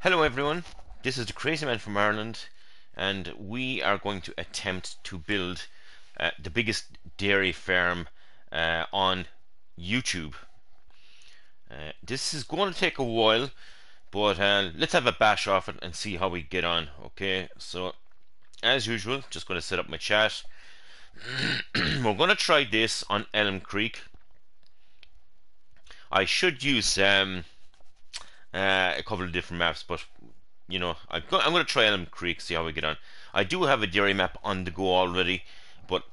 Hello everyone, this is the Crazy Man from Ireland, and we are going to attempt to build uh, the biggest dairy farm uh, on YouTube. Uh, this is going to take a while, but uh, let's have a bash off it and see how we get on. Okay, so as usual, just going to set up my chat. We're going to try this on Elm Creek. I should use um, uh, a couple of different maps, but you know, go- I'm going to try Elm Creek, see how we get on. I do have a dairy map on the go already, but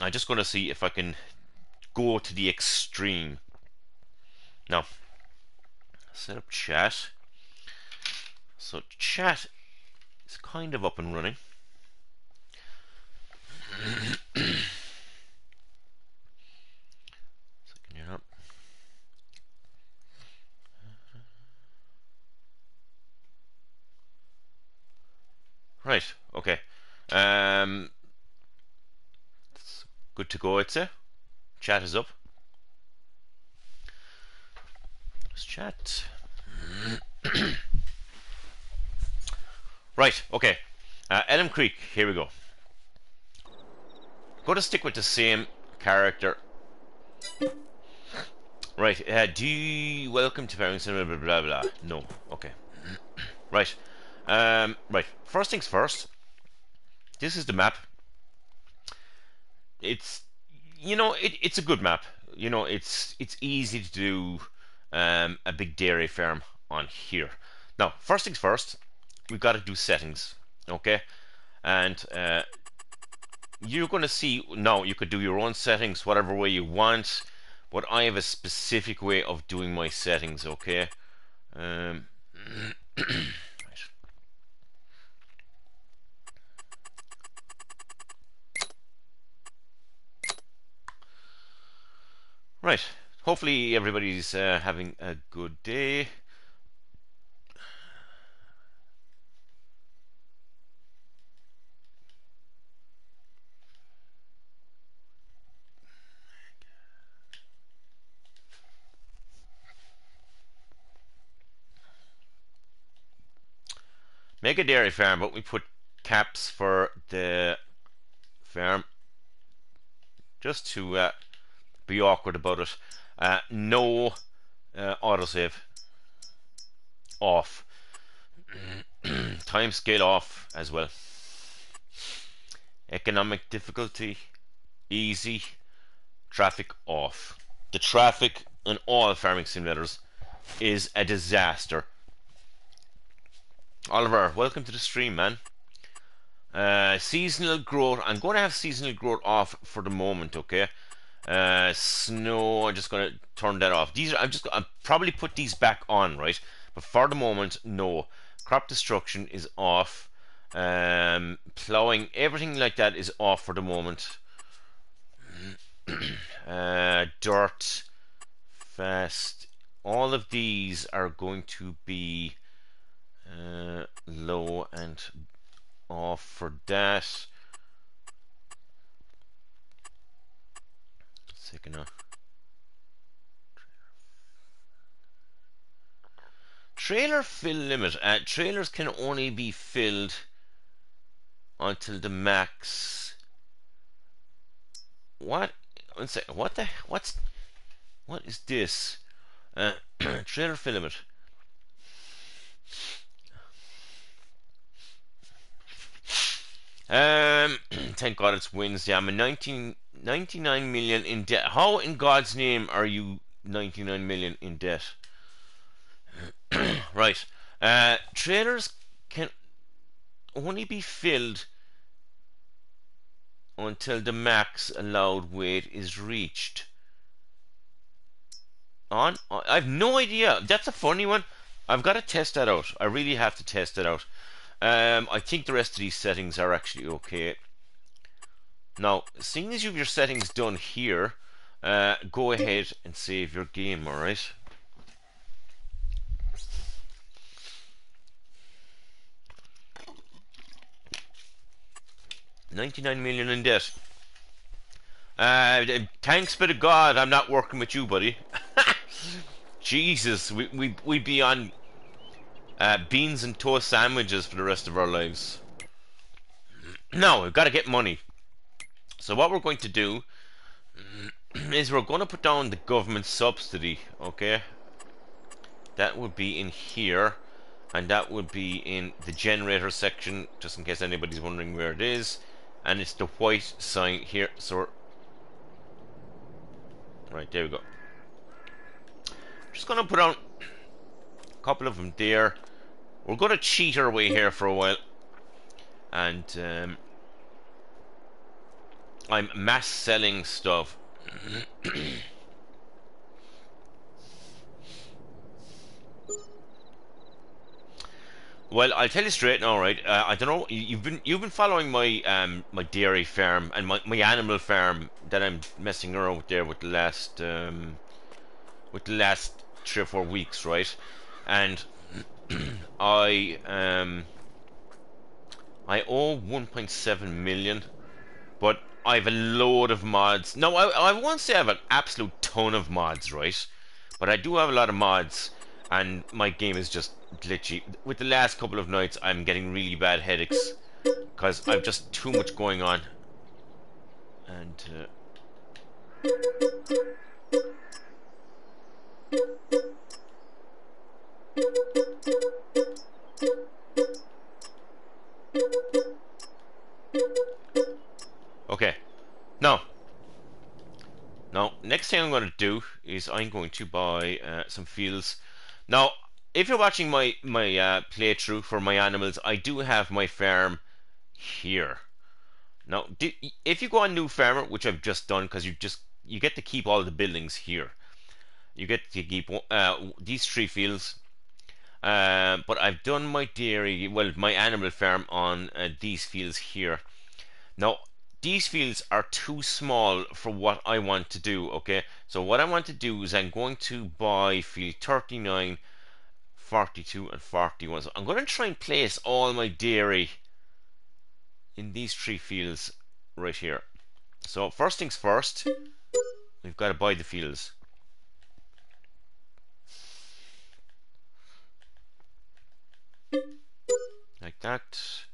I'm just going to see if I can go to the extreme. Now, set up chat. So chat is kind of up and running. Second up. Right, okay. Um, it's good to go, I'd say. Chat is up. Let's chat. right, okay. Uh, Elm Creek, here we go. Go to stick with the same character. Right, uh, do you welcome to Paris, blah, blah, blah, blah. No, okay. right. Um, right, first things first. This is the map. It's, you know, it, it's a good map. You know, it's it's easy to do um, a big dairy farm on here. Now, first things first, we've got to do settings, okay? And uh, you're going to see now you could do your own settings whatever way you want, but I have a specific way of doing my settings, okay? Um, Right. Hopefully everybody's uh, having a good day. Make a dairy farm, but we put caps for the farm just to uh, be awkward about it. Uh, no uh, autosave off. Time scale off as well. Economic difficulty easy. Traffic off. The traffic in all farming simulators is a disaster. Oliver, welcome to the stream, man. Uh, seasonal growth. I'm going to have seasonal growth off for the moment, okay? Uh, snow. I'm just going to turn that off. These are. I'm just. I'll probably put these back on, right? But for the moment, no. Crop destruction is off. Um, plowing, everything like that is off for the moment. uh, dirt, fast. All of these are going to be uh, low and off for that. Off. Trailer fill limit. Uh, trailers can only be filled until the max. What? What the? What's? What is this? Uh, trailer fill limit. Um, thank God it's Wednesday. I'm a 19, 99 million in debt. How in God's name are you 99 million in debt? right. Uh, trailers can only be filled until the max allowed weight is reached. On, I've no idea. That's a funny one. I've got to test that out. I really have to test it out. Um, I think the rest of these settings are actually okay. Now, seeing as you have your settings done here, uh, go ahead and save your game, alright? Ninety-nine million in debt. Uh, thanks be to God, I'm not working with you, buddy. Jesus, we we we'd be on uh, beans and toast sandwiches for the rest of our lives. No, we've got to get money. So what we're going to do is we're going to put down the government subsidy, okay? That would be in here, and that would be in the generator section, just in case anybody's wondering where it is. And it's the white sign here, so Right, there we go. Just gonna put on a couple of them there. We're gonna cheat our way here for a while. And um, I'm mass selling stuff. Well, I'll tell you straight now, right? Uh, I don't know. You've been you've been following my um my dairy farm and my, my animal farm that I'm messing around with there with the last um with the last three or four weeks, right? And I um I owe 1.7 million, but I have a load of mods. No, I I won't say I have an absolute ton of mods, right? But I do have a lot of mods, and my game is just glitchy. With the last couple of nights, I'm getting really bad headaches because I've just too much going on. And uh, Okay. Now. Now, next thing I'm going to do is I'm going to buy uh, some fields. Now, if you're watching my my uh, playthrough for my animals, I do have my farm here. Now, if you go on new farmer, which I've just done, because you just you get to keep all the buildings here. You get to keep uh, these three fields. Uh, but I've done my dairy, well, my animal farm on uh, these fields here. Now, these fields are too small for what I want to do, okay? So what I want to do is I'm going to buy field 39 42 and 41. So I'm going to try and place all my dairy in these three fields right here. So first things first, we've got to buy the fields. Like that.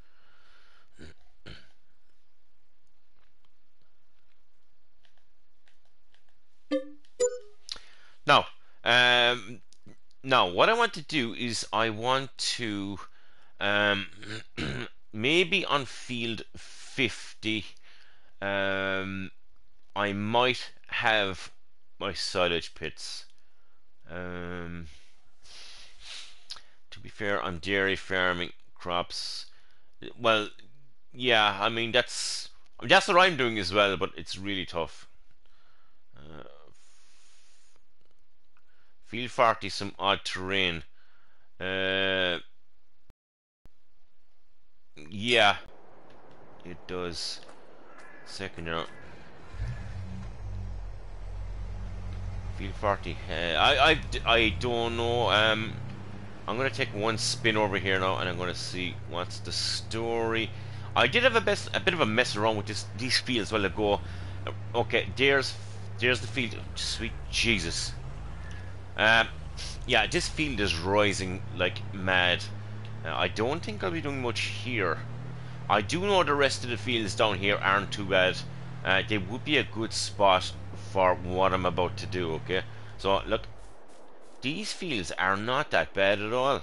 Now, um, now, what I want to do is I want to um, maybe on field 50 um, I might have my silage pits. Um, to be fair, on dairy farming crops. Well, yeah, I mean that's that's what I'm doing as well, but it's really tough. Uh, Field 40 some odd terrain. Uh, yeah, it does. Second out. Field 40. Uh, I, I, I don't know. Um, I'm going to take one spin over here now and I'm going to see what's the story. I did have a, best, a bit of a mess around with this, these fields while ago. Okay, there's there's the field. Sweet Jesus. Um, yeah, this field is rising like mad. Uh, I don't think I'll be doing much here. I do know the rest of the fields down here aren't too bad. Uh, they would be a good spot for what I'm about to do, okay? So, look, these fields are not that bad at all.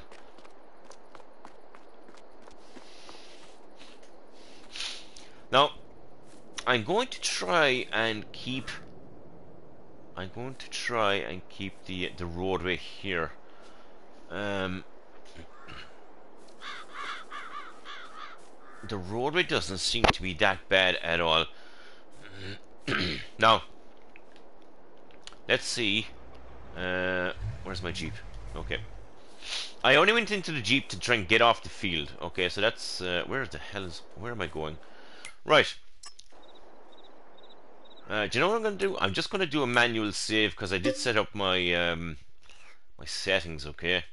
Now, I'm going to try and keep I'm going to try and keep the the roadway here. Um, the roadway doesn't seem to be that bad at all. now, let's see. Uh, where's my jeep? Okay. I only went into the jeep to try and get off the field. Okay, so that's uh, where the hell is where am I going? Right. Uh, do you know what I'm going to do? I'm just going to do a manual save because I did set up my um, my settings. Okay.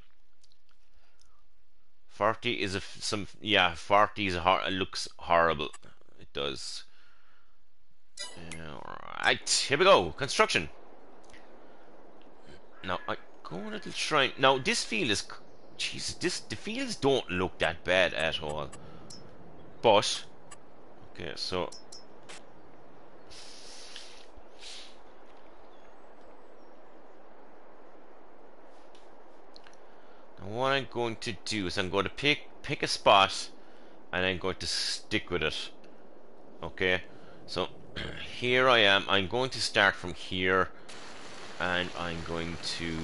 40 is a some yeah 40 is a hor looks horrible. It does. Alright, here we go. Construction. Now I go a little shrine. Now this field is Jesus, this the fields don't look that bad at all. But okay, so And what I'm going to do is I'm going to pick pick a spot and I'm going to stick with it. Okay, so here I am. I'm going to start from here and I'm going to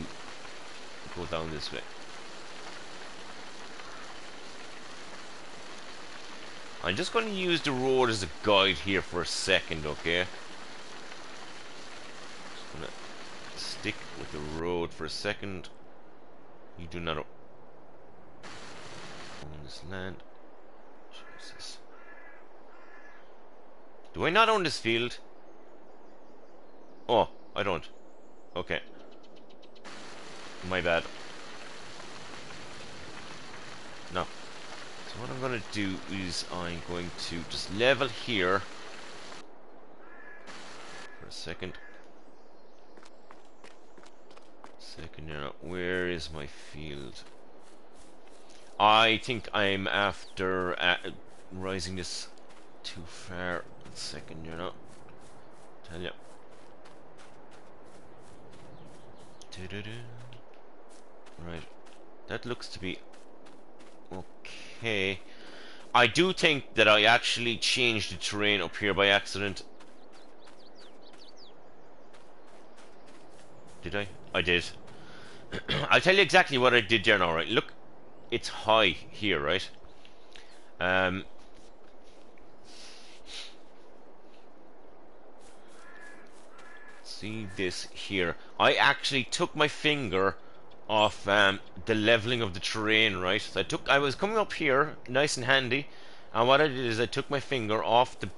go down this way. I'm just going to use the road as a guide here for a second, okay? Just gonna stick with the road for a second. You do not own this land. Jesus. Do I not own this field? Oh, I don't. Okay. My bad. No. So what I'm going to do is I'm going to just level here for a second. Second, now, where is my field? I think I'm after uh, rising this too far. Second, you know. Tell you. Right. That looks to be okay. I do think that I actually changed the terrain up here by accident. Did I? I did. I'll tell you exactly what I did there now, right? Look, it's high here, right? Um, see this here. I actually took my finger off um, the leveling of the terrain, right? So I took, I was coming up here, nice and handy, and what I did is I took my finger off the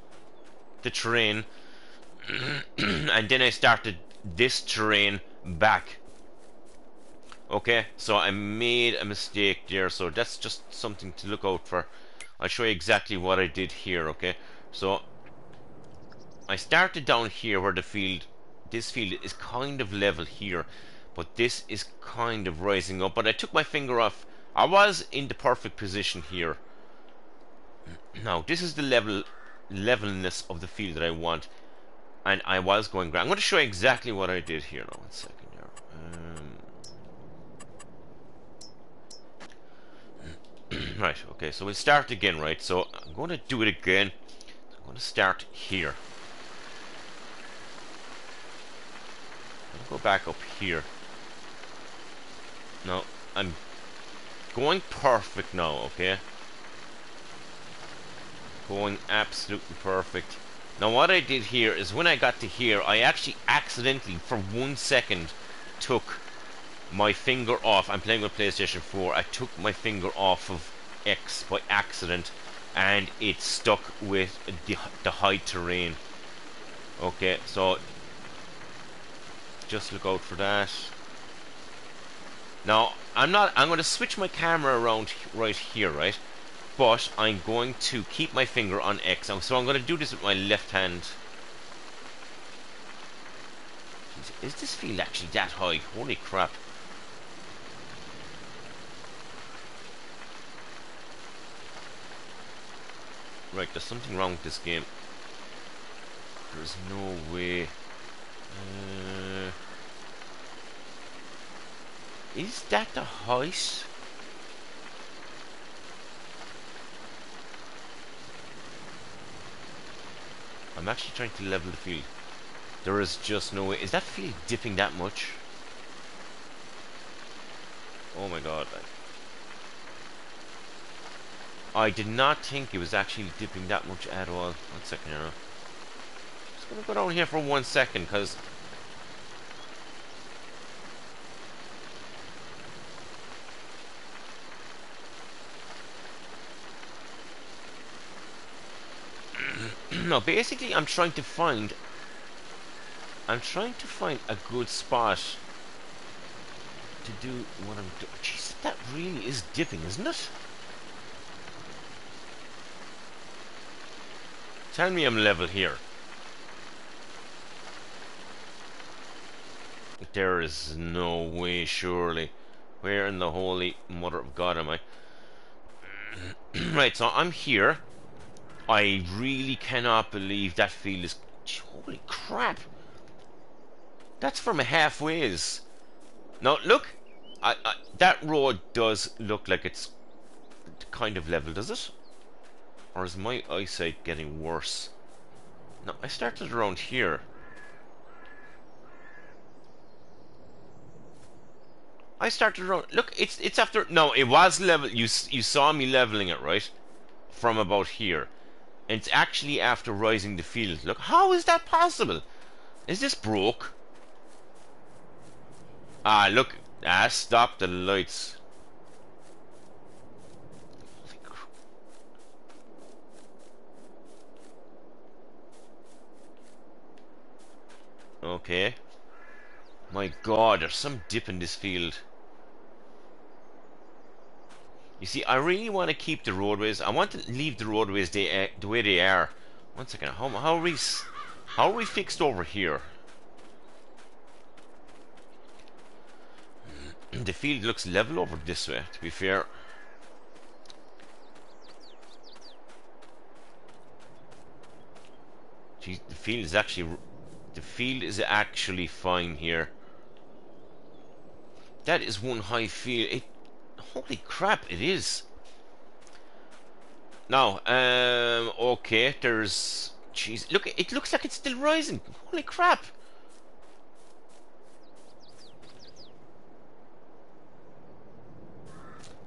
the terrain, and then I started this terrain back Okay, so I made a mistake there, so that's just something to look out for. I'll show you exactly what I did here, okay? So, I started down here where the field, this field is kind of level here, but this is kind of rising up, but I took my finger off. I was in the perfect position here. Now, this is the level levelness of the field that I want, and I was going. I'm going to show you exactly what I did here now, one second here. Um, right, okay, so we'll start again, right? So I'm going to do it again. I'm going to start here. I'll go back up here. Now, I'm going perfect now, okay? Going absolutely perfect. Now what I did here is when I got to here, I actually accidentally, for one second, took my finger off. I'm playing with PlayStation 4. I took my finger off of X by accident and it stuck with the, the high terrain. Okay, so just look out for that. Now, I'm not, I'm going to switch my camera around right here, right? But I'm going to keep my finger on X. So I'm going to do this with my left hand. Is this field actually that high? Holy crap. Right, there's something wrong with this game. There's no way. Uh, is that the house? I'm actually trying to level the field. There is just no way. Is that field dipping that much? Oh my god. I did not think it was actually dipping that much at all. One second here. Just gonna go down here for one second, because no, basically I'm trying to find I'm trying to find a good spot to do what I'm doing. Jeez, that really is dipping, isn't it? Tell me I'm level here. There is no way, surely. Where in the holy mother of God am I? right, so I'm here. I really cannot believe that field is... Holy crap! That's from halfways. Now, look! I, I, that road does look like it's kind of level, does it? Or is my eyesight getting worse? No, I started around here. I started around. Look, it's it's after. No, it was level. You you saw me leveling it right from about here. And it's actually after rising the field. Look, how is that possible? Is this broke? Ah, look. Ah, stop the lights. Okay. My god, there's some dip in this field. You see, I really want to keep the roadways. I want to leave the roadways the, uh, the way they are. One second. How, how are we how are we fixed over here? the field looks level over this way. To be fair. Jeez, the field is actually the field is actually fine here. That is one high field. It Holy crap, it is. Now, um, okay, there's... Jeez, look, it looks like it's still rising. Holy crap.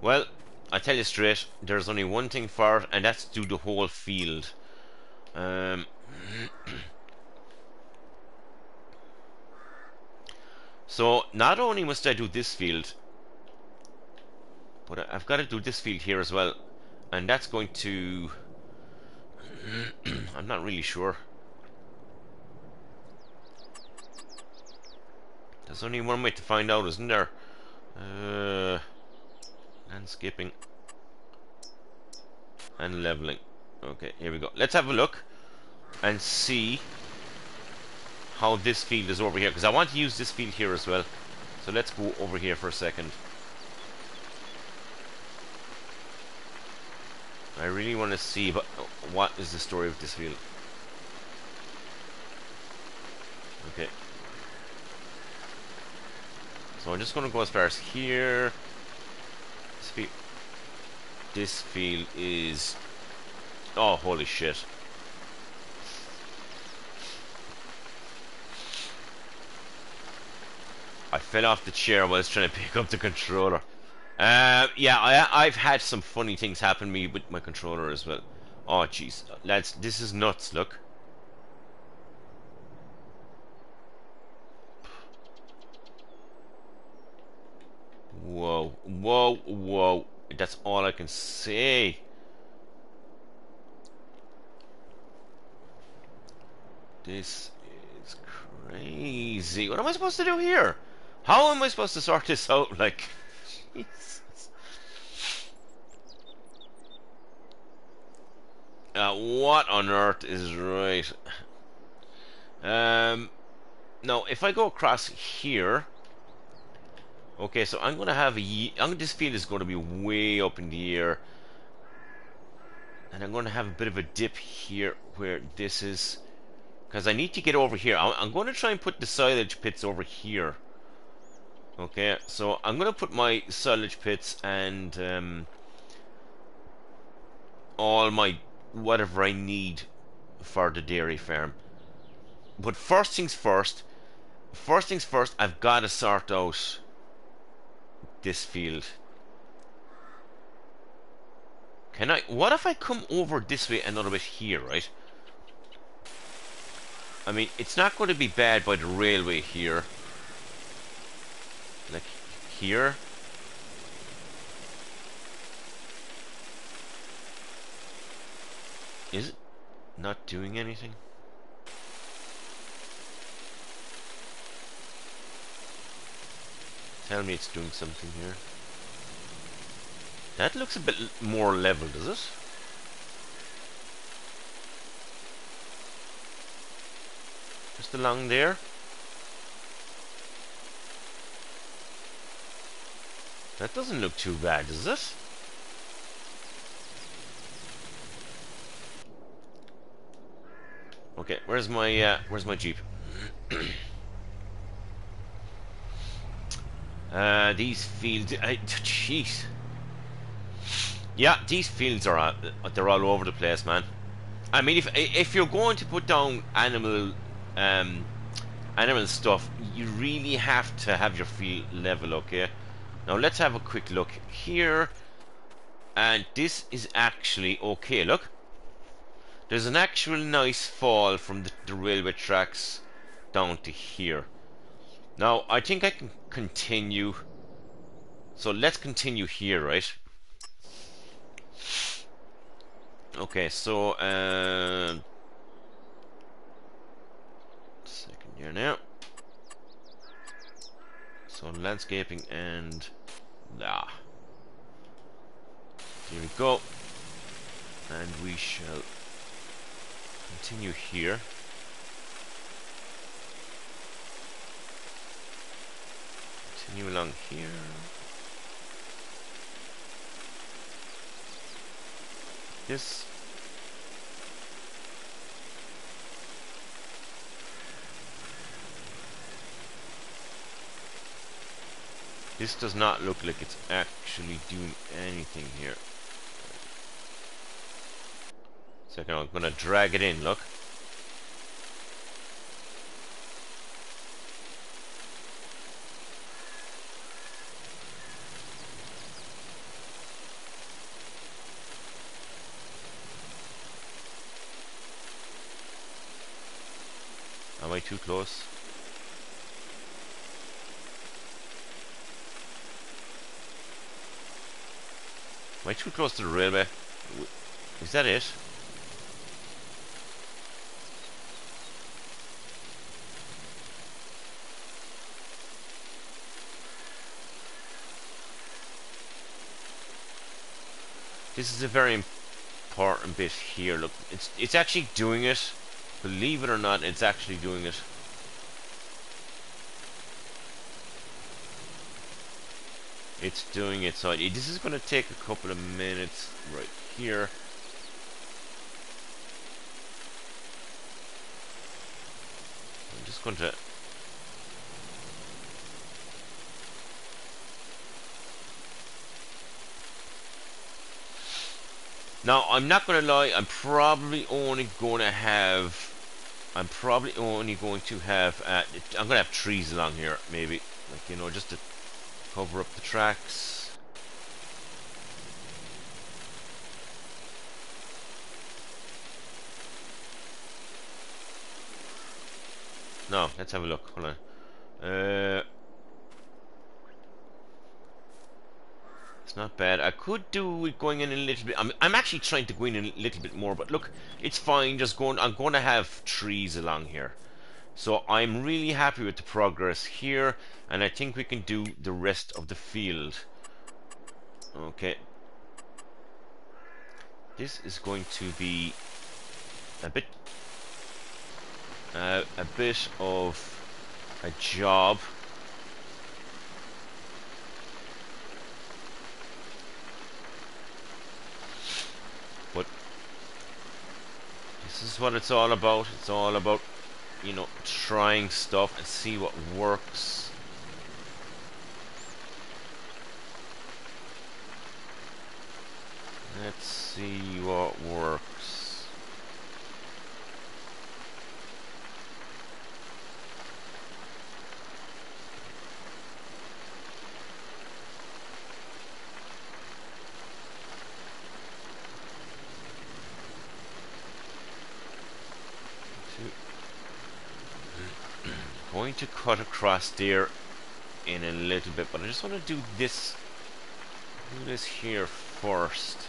Well, I tell you straight, there's only one thing for it, and that's to do the whole field. Um, so, not only must I do this field, but I've got to do this field here as well. And that's going to... I'm not really sure. There's only one way to find out, isn't there? Uh, landscaping. And leveling. Okay, here we go. Let's have a look and see how this field is over here because I want to use this field here as well so let's go over here for a second I really want to see but what is the story of this field. Okay. So I'm just going to go as far as here. This field, this field is... Oh, holy shit. I fell off the chair while I was trying to pick up the controller. Uh, yeah, I, I've had some funny things happen to me with my controller as well. Oh, jeez. Lads, this is nuts, look. Whoa, whoa, whoa. That's all I can say. This is crazy. What am I supposed to do here? How am I supposed to sort this out? Like... Uh, what on earth is right? Um, now, if I go across here, okay, so I'm going to have a, I'm, this field is going to be way up in the air, and I'm going to have a bit of a dip here where this is, because I need to get over here. I'm, I'm going to try and put the silage pits over here. Okay, so I'm to put my silage pits and um, all my whatever I need for the dairy farm. But first things first, first things first, I've got to sort out this field. Can I, what if I come over this way another bit here, right? I mean, it's not going to be bad by the railway here. Here. Is it not doing anything? Tell me it's doing something here. That looks a bit more level, does it? Just along there. That doesn't look too bad, does it? Okay, where's my uh, where's my jeep? uh, these fields, jeez. Yeah, these fields are uh, they're all over the place, man. I mean, if if you're going to put down animal um, animal stuff, you really have to have your field level, okay? Now let's have a quick look here, and this is actually okay. Look, there's an actual nice fall from the, the railway tracks down to here. Now, I think I can continue. So let's continue here, right? Okay, so, uh, second year now. So landscaping and, ah, here we go. And we shall continue here. Continue along here. This. This does not look like it's actually doing anything here. Second, I'm gonna drag it in, look. Am I too close? Am I too close to the railway? Is that it? This is a very important bit here. Look, it's it's actually doing it. Believe it or not, it's actually doing it. It's doing it. So this is going to take a couple of minutes right here. I'm just going to Now, I'm not going to lie, I'm probably only going to have... I'm probably only going to have... Uh, I'm going to have trees along here, maybe. Like, you know, just to cover up the tracks. No, let's have a look. Hold on. Uh, It's not bad. I could do it going in a little bit. I'm, I'm actually trying to go in a little bit more, but look, it's fine. Just going. I'm going to have trees along here. So I'm really happy with the progress here, and I think we can do the rest of the field. Okay. This is going to be a bit, uh, a bit of a job. But this is what it's all about. It's all about, you know, trying stuff and see what works. Let's see what works. Going to cut across there in a little bit, but I just want to do this, do this here first.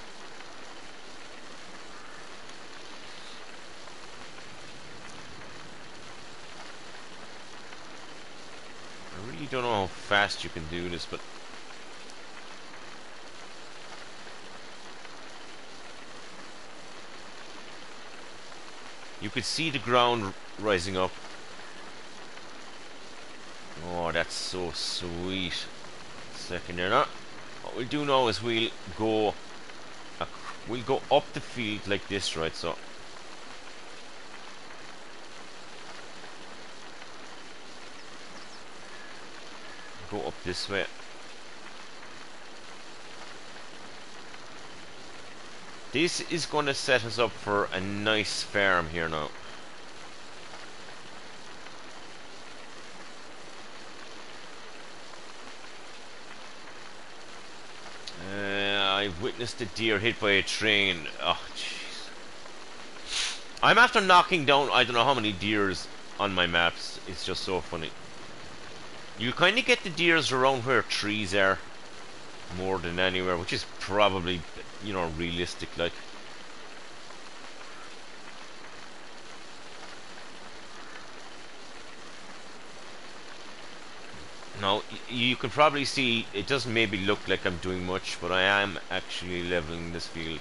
I really don't know how fast you can do this, but you could see the ground rising up Oh, that's so sweet. Second there, not. what we'll do now is we'll go we'll go up the field like this right so go up this way this is going to set us up for a nice farm here now I've witnessed a deer hit by a train. Oh, jeez. I'm after knocking down I don't know how many deers on my maps. It's just so funny. You kind of get the deers around where trees are more than anywhere, which is probably, you know, realistic like. Now, you can probably see, it doesn't maybe look like I'm doing much, but I am actually leveling this field.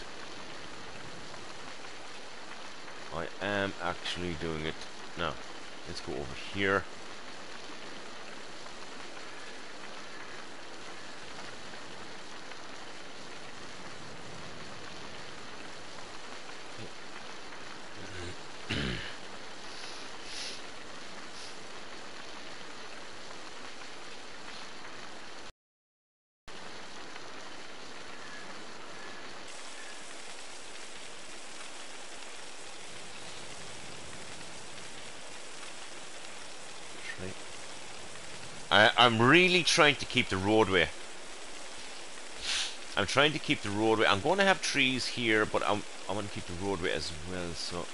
I am actually doing it. Now, let's go over here. I, I'm really trying to keep the roadway. I'm trying to keep the roadway. I'm going to have trees here, but I'm, I want to keep the roadway as well, so...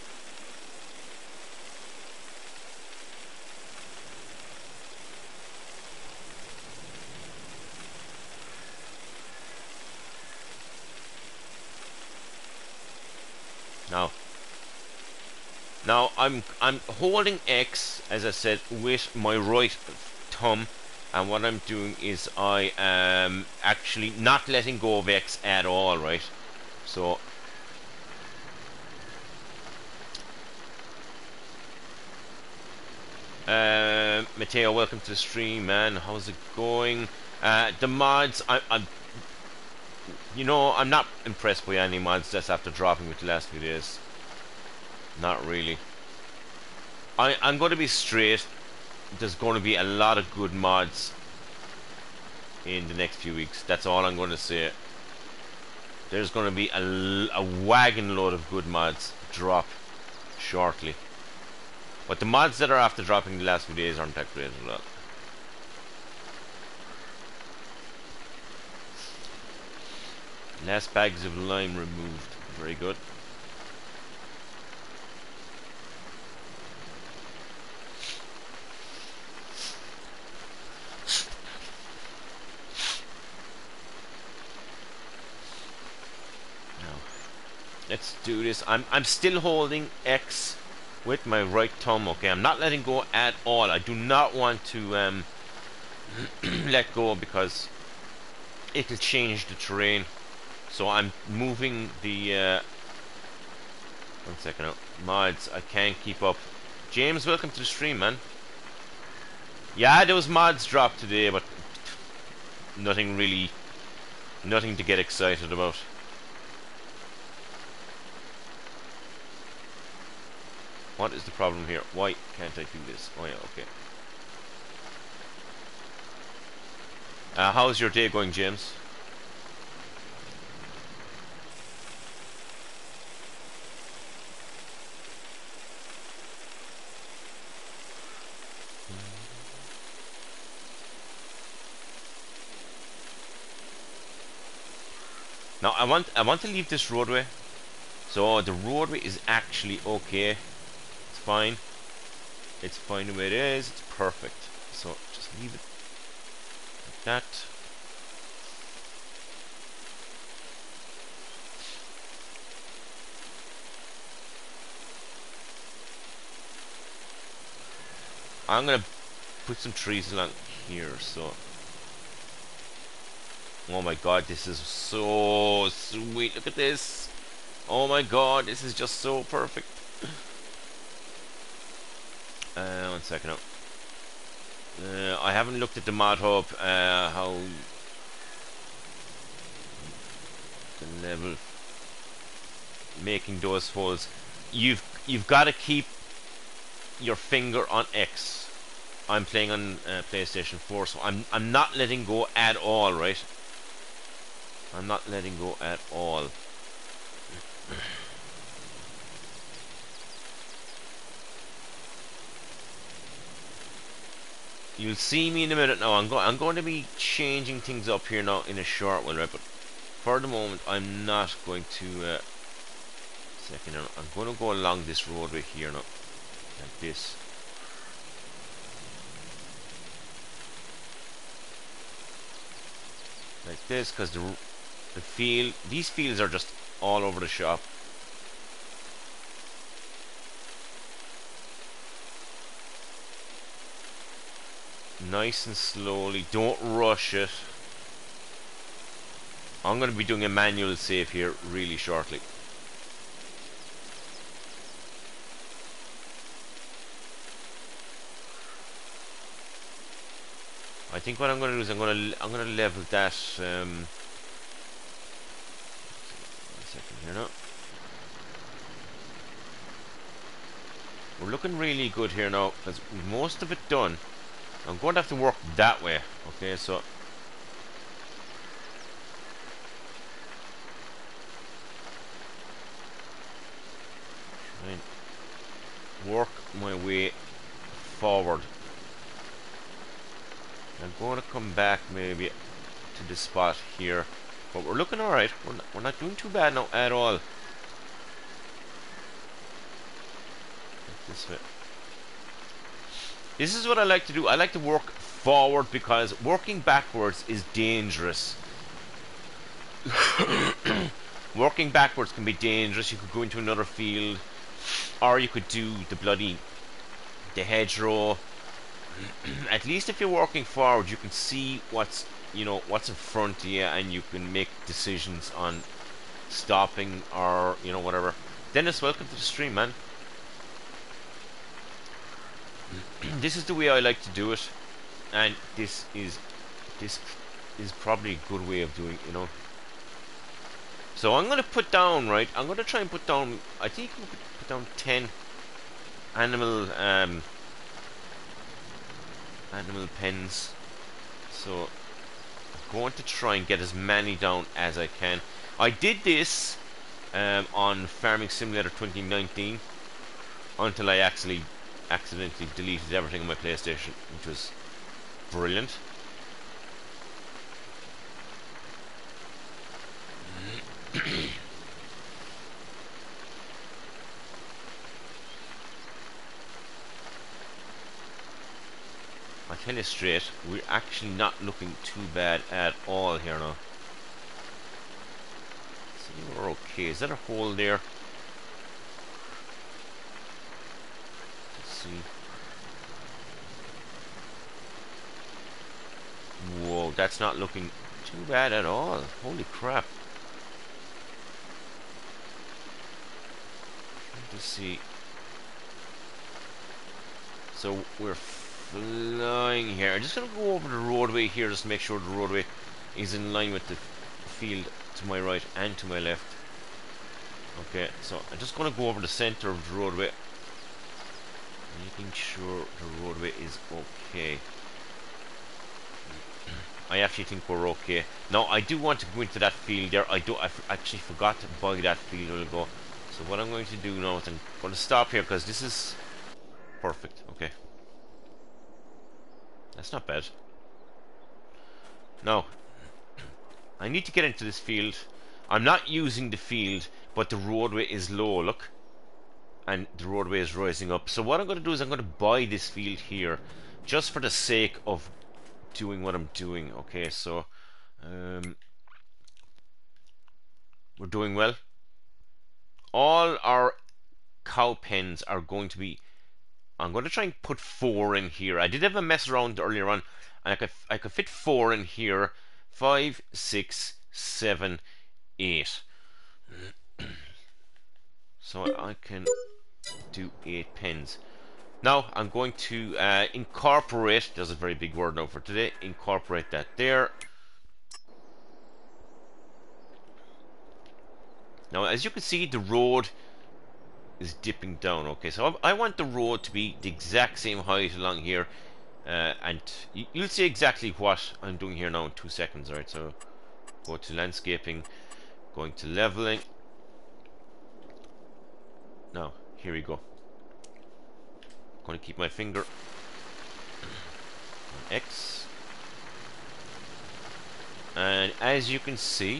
Now, now I'm I'm holding X as I said with my right thumb and what I'm doing is I am actually not letting go of X at all right? So uh, Mateo welcome to the stream man. How's it going? Uh, the mods I, I'm you know I'm not impressed by any mods that's after dropping with the last few days. Not really. I, I'm going to be straight there's going to be a lot of good mods in the next few weeks. That's all I'm going to say. There's going to be a, a wagon load of good mods drop shortly. But the mods that are after dropping the last few days aren't that great as well. Last bags of lime removed. Very good. Let's do this. I'm I'm still holding X with my right thumb. Okay, I'm not letting go at all. I do not want to um, let go because it'll change the terrain. So I'm moving the. Uh, one second out. Mods, I can't keep up. James, welcome to the stream, man. Yeah, there was mods dropped today, but nothing really, nothing to get excited about. What is the problem here? Why can't I do this? Oh yeah, okay. Uh, how's your day going, James? Now I want I want to leave this roadway. So the roadway is actually okay fine. It's fine the way it is. It's perfect. So just leave it like that. I'm gonna put some trees along here so oh my god this is so sweet look at this oh my god this is just so perfect uh, one second. Uh, I haven't looked at the mod hub. Uh, how the level making those holes you've you've got to keep your finger on X I'm playing on uh, PlayStation 4 so I'm I'm not letting go at all right I'm not letting go at all You'll see me in a minute now. I'm, go I'm going to be changing things up here now in a short while, right? But for the moment, I'm not going to. Uh, second, I'm going to go along this roadway here now, like this. Like this, because the the field, these fields are just all over the shop. Nice and slowly. Don't rush it. I'm going to be doing a manual save here really shortly. I think what I'm going to do is I'm going to I'm going to level that um, one second here now we're looking really good here now. Because most of it done I'm going to have to work that way. Okay, so work my way forward. I'm going to come back maybe to this spot here. But we're looking alright. We're, not, we're not doing too bad now at all. This way. This is what I like to do. I like to work forward because working backwards is dangerous. working backwards can be dangerous. You could go into another field, or you could do the bloody the hedgerow. At least if you're working forward, you can see what's you know what's in front of you, and you can make decisions on stopping or you know whatever. Dennis, welcome to the stream, man. this is the way I like to do it and this is this is probably a good way of doing you know. So I'm gonna put down right I'm gonna try and put down I think put down 10 animal um, animal pens. So I'm going to try and get as many down as I can. I did this um, on Farming Simulator 2019 until I actually accidentally deleted everything on my PlayStation, which was brilliant. I tell you straight, we're actually not looking too bad at all here now. We're okay. Is that a hole there? Whoa, that's not looking too bad at all. Holy crap. Let's see. So we're flying here. I'm just gonna go over the roadway here just to make sure the roadway is in line with the field to my right and to my left. Okay, so I'm just gonna go over the center of the roadway making sure the roadway is okay. I actually think we're okay. Now, I do want to go into that field there. I do. I actually forgot to buy that field a ago. So what I'm going to do now is I'm going to stop here because this is perfect. Okay. That's not bad. Now, I need to get into this field. I'm not using the field, but the roadway is low. Look and the roadway is rising up. So what I'm going to do is I'm going to buy this field here just for the sake of doing what I'm doing. Okay, so um, we're doing well. All our cow pens are going to be. I'm going to try and put four in here. I did have a mess around earlier on, and I could I could fit four in here. Five, six, seven, eight. so I can do 8 pins. Now I'm going to uh, incorporate, there's a very big word now for today, incorporate that there. Now, as you can see, the road is dipping down. Okay, so I want the road to be the exact same height along here. Uh, and you'll see exactly what I'm doing here now in two seconds. Alright, so go to landscaping, going to leveling. Now, here we go. To keep my finger on X. And as you can see,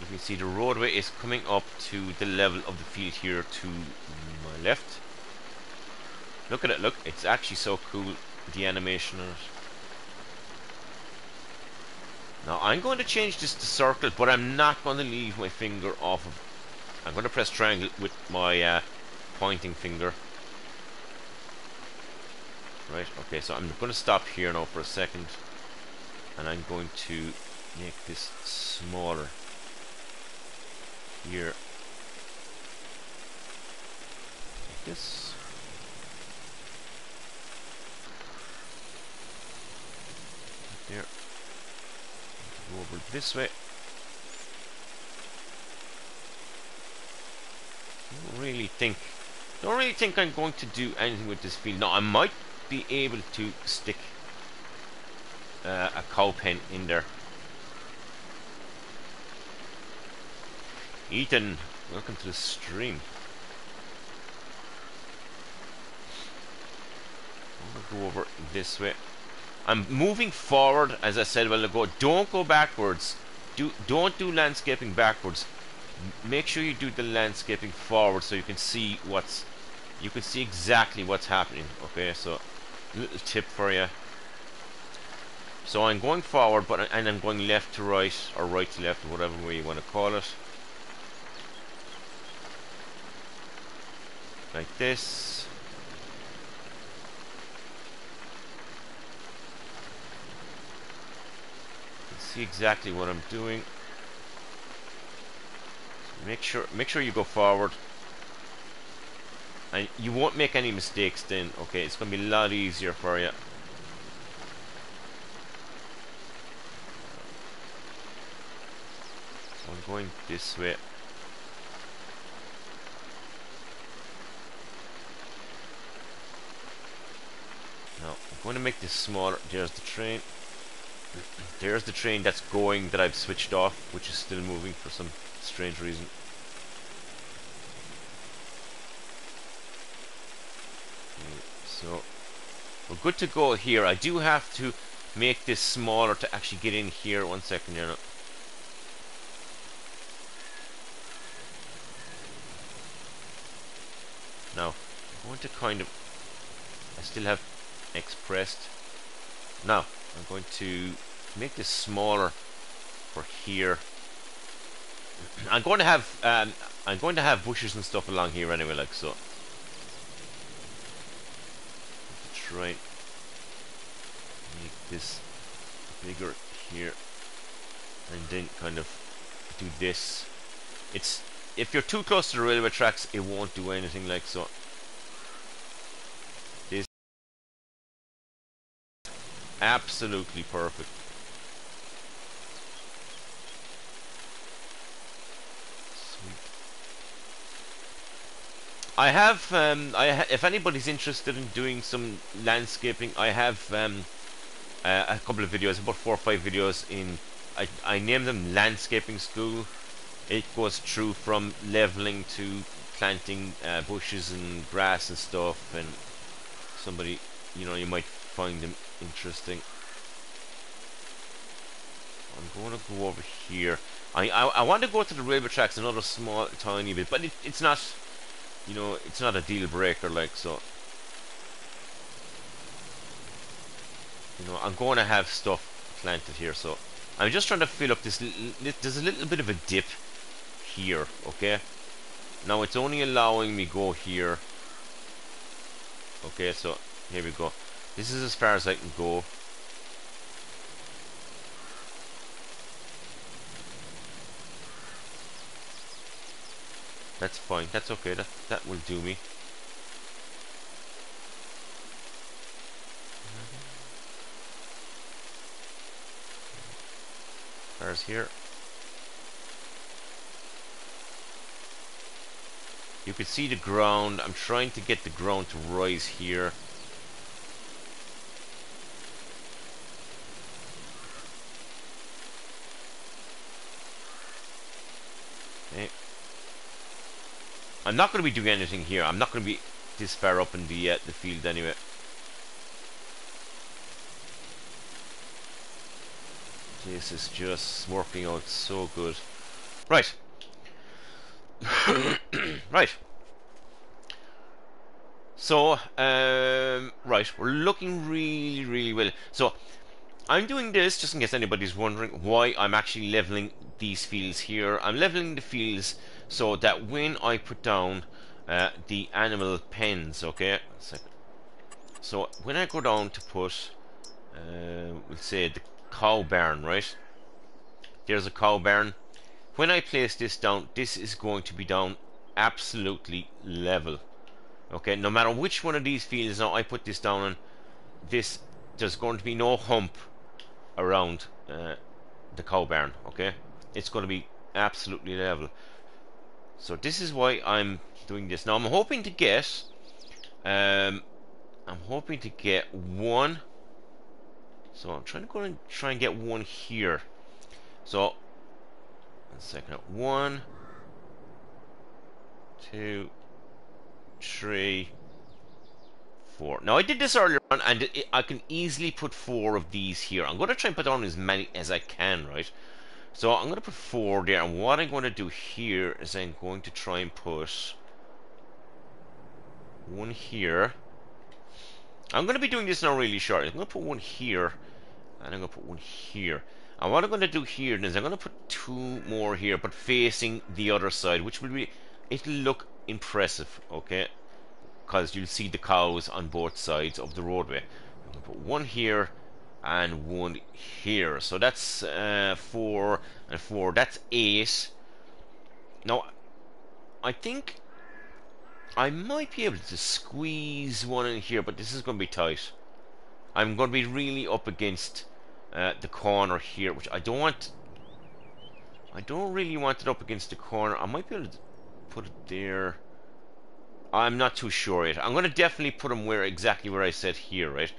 you can see the roadway is coming up to the level of the field here to my left. Look at it, look, it's actually so cool, the animation on it. Now I'm going to change this to circle, but I'm not going to leave my finger off of I'm going to press triangle with my uh, pointing finger. Right, okay, so I'm going to stop here now for a second. And I'm going to make this smaller here like this there go over this way really think don't really think I'm going to do anything with this field now I might be able to stick uh, a cow pen in there Ethan, welcome to the stream. I'm gonna go over this way. I'm moving forward, as I said a while ago. Don't go backwards. Do don't do landscaping backwards. Make sure you do the landscaping forward so you can see what's you can see exactly what's happening. Okay, so little tip for you. So I'm going forward, but and I'm going left to right or right to left, whatever way you want to call it. like this. see exactly what I'm doing. Make sure make sure you go forward. And you won't make any mistakes then, okay? It's gonna be a lot easier for you. So I'm going this way. Now, I'm going to make this smaller. There's the train. There's the train that's going that I've switched off, which is still moving for some strange reason. So, we're good to go here. I do have to make this smaller to actually get in here. One second here now. Now, I'm going to kind of... I still have expressed. Now, I'm going to make this smaller for here. I'm going to have um, I'm going to have bushes and stuff along here anyway, like so. Try make this bigger here, and then kind of do this. It's if you're too close to the railway tracks, it won't do anything like so. This Absolutely perfect. I have, um, I ha if anybody's interested in doing some landscaping, I have um, uh, a couple of videos, about four or five videos in, I, I name them landscaping school. It goes through from leveling to planting uh, bushes and grass and stuff and somebody, you know, you might find them interesting. I'm going to go over here. I, I, I want to go to the railway tracks another small tiny bit, but it, it's not, you know, it's not a deal breaker like so. You know, I'm going to have stuff planted here, so I'm just trying to fill up this. There's a little bit of a dip here, okay. Now it's only allowing me go here. Okay, so here we go. This is as far as I can go. That's fine. That's okay. That, that will do me. There's here. You can see the ground. I'm trying to get the ground to rise here. I'm not going to be doing anything here. I'm not going to be this far up in the uh, the field anyway. This is just working out so good. Right. right. So, um, right, we're looking really, really well. So, I'm doing this just in case anybody's wondering why I'm actually leveling these fields here. I'm leveling the fields so that when I put down uh, the animal pens, okay, so when I go down to put, uh, we'll say the cow barn, right? There's a cow barn. When I place this down, this is going to be down absolutely level. Okay, no matter which one of these fields now I put this down on, this there's going to be no hump around uh, the cow barn. Okay, it's going to be absolutely level. So this is why I'm doing this. Now I'm hoping to get, um, I'm hoping to get one. So I'm trying to go and try and get one here. So, one second. One, two, three, four. Now I did this earlier on, and I can easily put four of these here. I'm going to try and put on as many as I can, right? So I'm going to put four there, and what I'm going to do here is I'm going to try and put one here. I'm going to be doing this now really short. I'm going to put one here, and I'm going to put one here. And what I'm going to do here is I'm going to put two more here, but facing the other side, which will be, it'll look impressive, okay? Because you'll see the cows on both sides of the roadway. I'm going to put one here and one here. So that's uh, four and four. That's eight. Now, I think I might be able to squeeze one in here, but this is going to be tight. I'm going to be really up against uh, the corner here, which I don't want. I don't really want it up against the corner. I might be able to put it there. I'm not too sure yet. I'm going to definitely put them where exactly where I said here, right?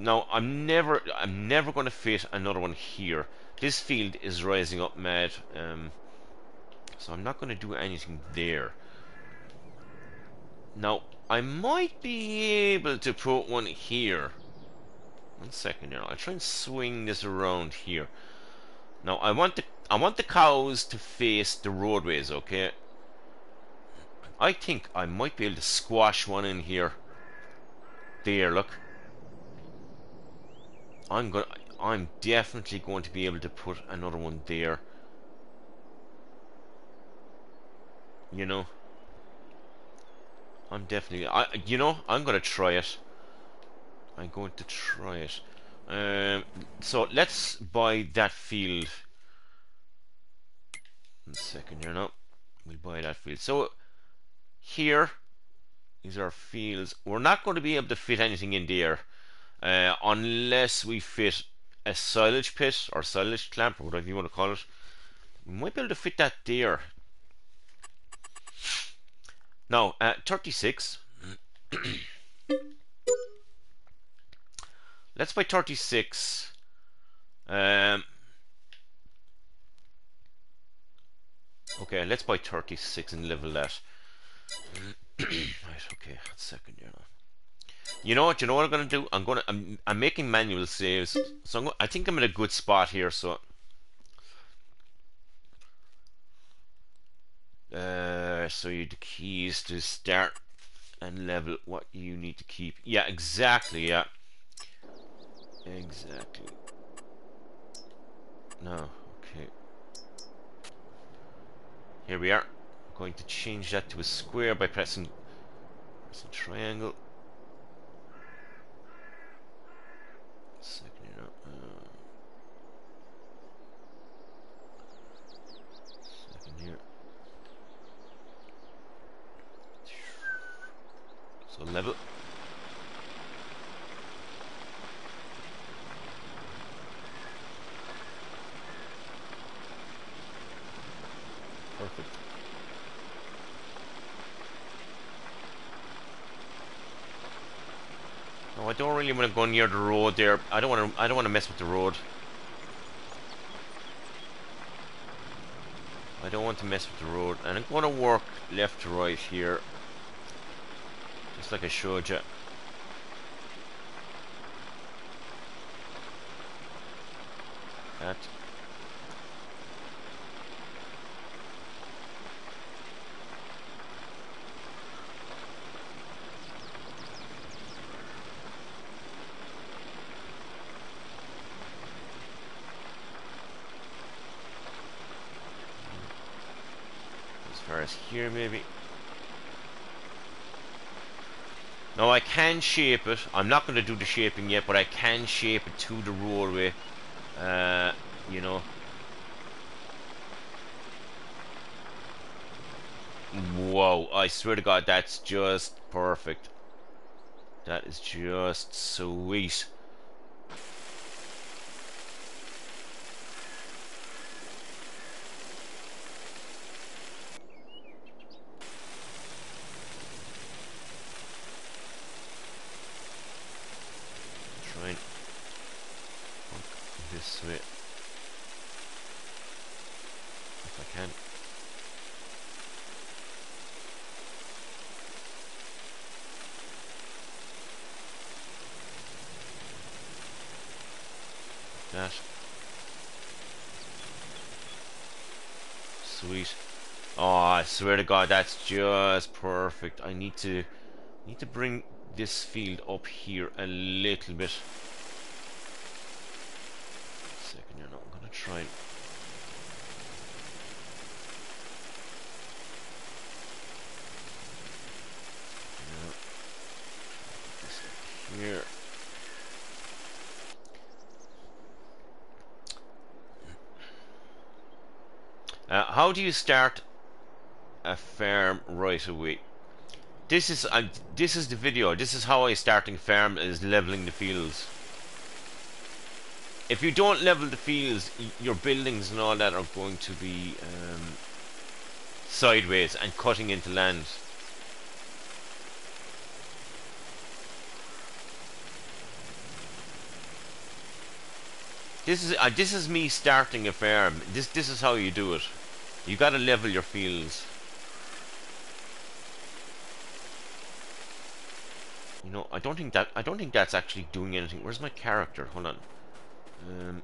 Now I'm never, I'm never going to fit another one here. This field is rising up mad, um, so I'm not going to do anything there. Now I might be able to put one here. One second here. I'll try and swing this around here. Now I want the I want the cows to face the roadways, okay? I think I might be able to squash one in here. There, look. I'm going I'm definitely going to be able to put another one there. You know. I'm definitely I you know, I'm going to try it. I'm going to try it. Um, so let's buy that field. One second here now. We'll buy that field. So here, these are fields. We're not going to be able to fit anything in there uh, unless we fit a silage pit or silage clamp or whatever you want to call it. We might be able to fit that there. Now, at 36. let's buy 36. Um, okay, let's buy 36 and level that. right, okay, second you know. You know what? You know what I'm gonna do? I'm gonna I'm I'm making manual saves, so I'm, I think I'm in a good spot here. So, uh, so you the keys to start and level what you need to keep. Yeah, exactly. Yeah, exactly. No, okay. Here we are I'm going to change that to a square by pressing press a triangle. So level. Perfect. No, I don't really want to go near the road there. I don't want to. I don't want to mess with the road. I don't want to mess with the road and I'm gonna work left to right here just like showed you. That here maybe. Now I can shape it. I'm not going to do the shaping yet, but I can shape it to the roadway. Uh, you know. Whoa, I swear to God, that's just perfect. That is just sweet. that. Sweet. Oh, I swear to God, that's just perfect. I need to need to bring this field up here a little bit. Second, you know, I'm gonna try and here. Uh, how do you start a farm right away? This is uh, this is the video. This is how I starting farm is leveling the fields. If you don't level the fields, your buildings and all that are going to be um, sideways and cutting into land. This is uh, this is me starting a farm. This this is how you do it. You gotta level your fields. You know, I don't think that I don't think that's actually doing anything. Where's my character? Hold on. Um,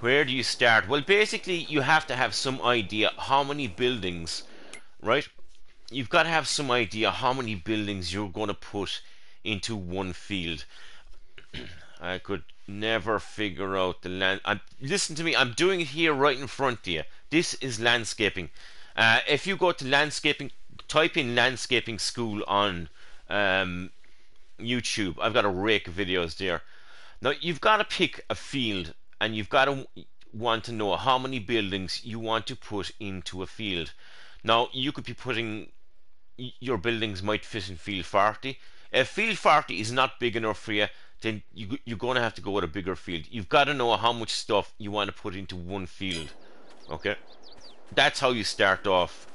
where do you start? Well, basically, you have to have some idea how many buildings, right? You've got to have some idea how many buildings you're going to put into one field. I could never figure out the land. I'm, listen to me, I'm doing it here right in front of you. This is landscaping. Uh, if you go to landscaping, type in landscaping school on um, YouTube. I've got a rake of videos there. Now you've got to pick a field, and you've got to want to know how many buildings you want to put into a field. Now you could be putting your buildings might fit in field 40. If field 40 is not big enough for you, then you, you're going to have to go with a bigger field. You've got to know how much stuff you want to put into one field. Okay? That's how you start off.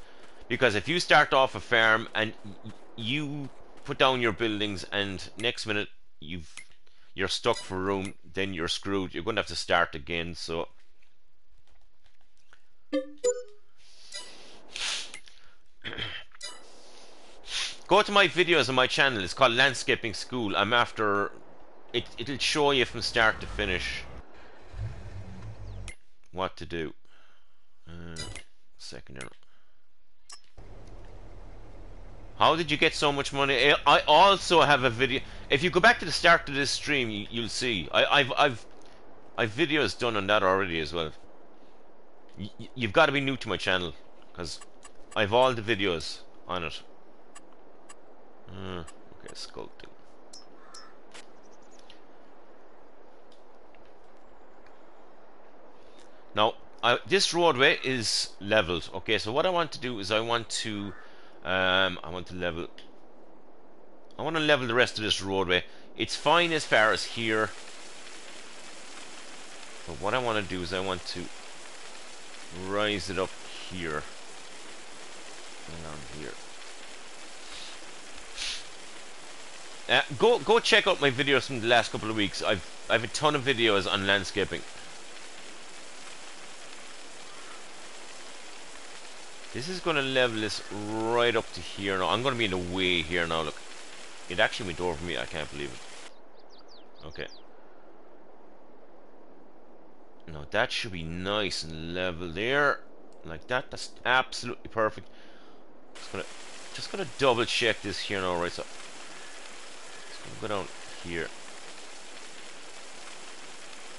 Because if you start off a farm and you put down your buildings and next minute you've you're stuck for room, then you're screwed. You're going to have to start again. So go to my videos on my channel. It's called Landscaping School. I'm after it, it'll show you from start to finish what to do. Uh, second How did you get so much money? I also have a video. If you go back to the start of this stream, you, will see. I, have I've I've videos done on that already as well. You've got to be new to my channel because I've all the videos on it. Uh, okay, sculpting. Now, I, this roadway is leveled. Okay, so what I want to do is I want to, um, I want to level, I want to level the rest of this roadway. It's fine as far as here. But what I want to do is I want to rise it up here. And on here. Uh, go go check out my videos from the last couple of weeks. I've I've a ton of videos on landscaping. This is going to level this right up to here now. I'm going to be in the way here now. Look, it actually went over me. I can't believe it. Okay. Now that should be nice and level there, like that. That's absolutely perfect. Just gonna, just gonna double check this here now, right? So, just gonna go down here.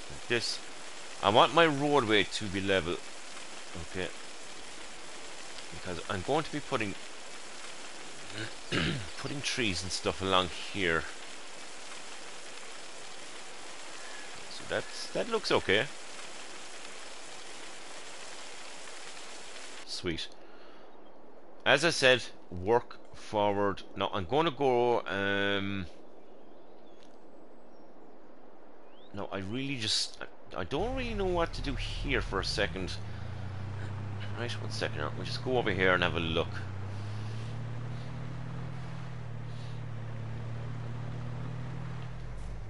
Like this. I want my roadway to be level. Okay. Because I'm going to be putting putting trees and stuff along here. So that's that looks okay. Sweet. As I said, work forward. Now I'm going to go. Um, no, I really just. I, I don't really know what to do here for a second. Right, one second. We'll just go over here and have a look.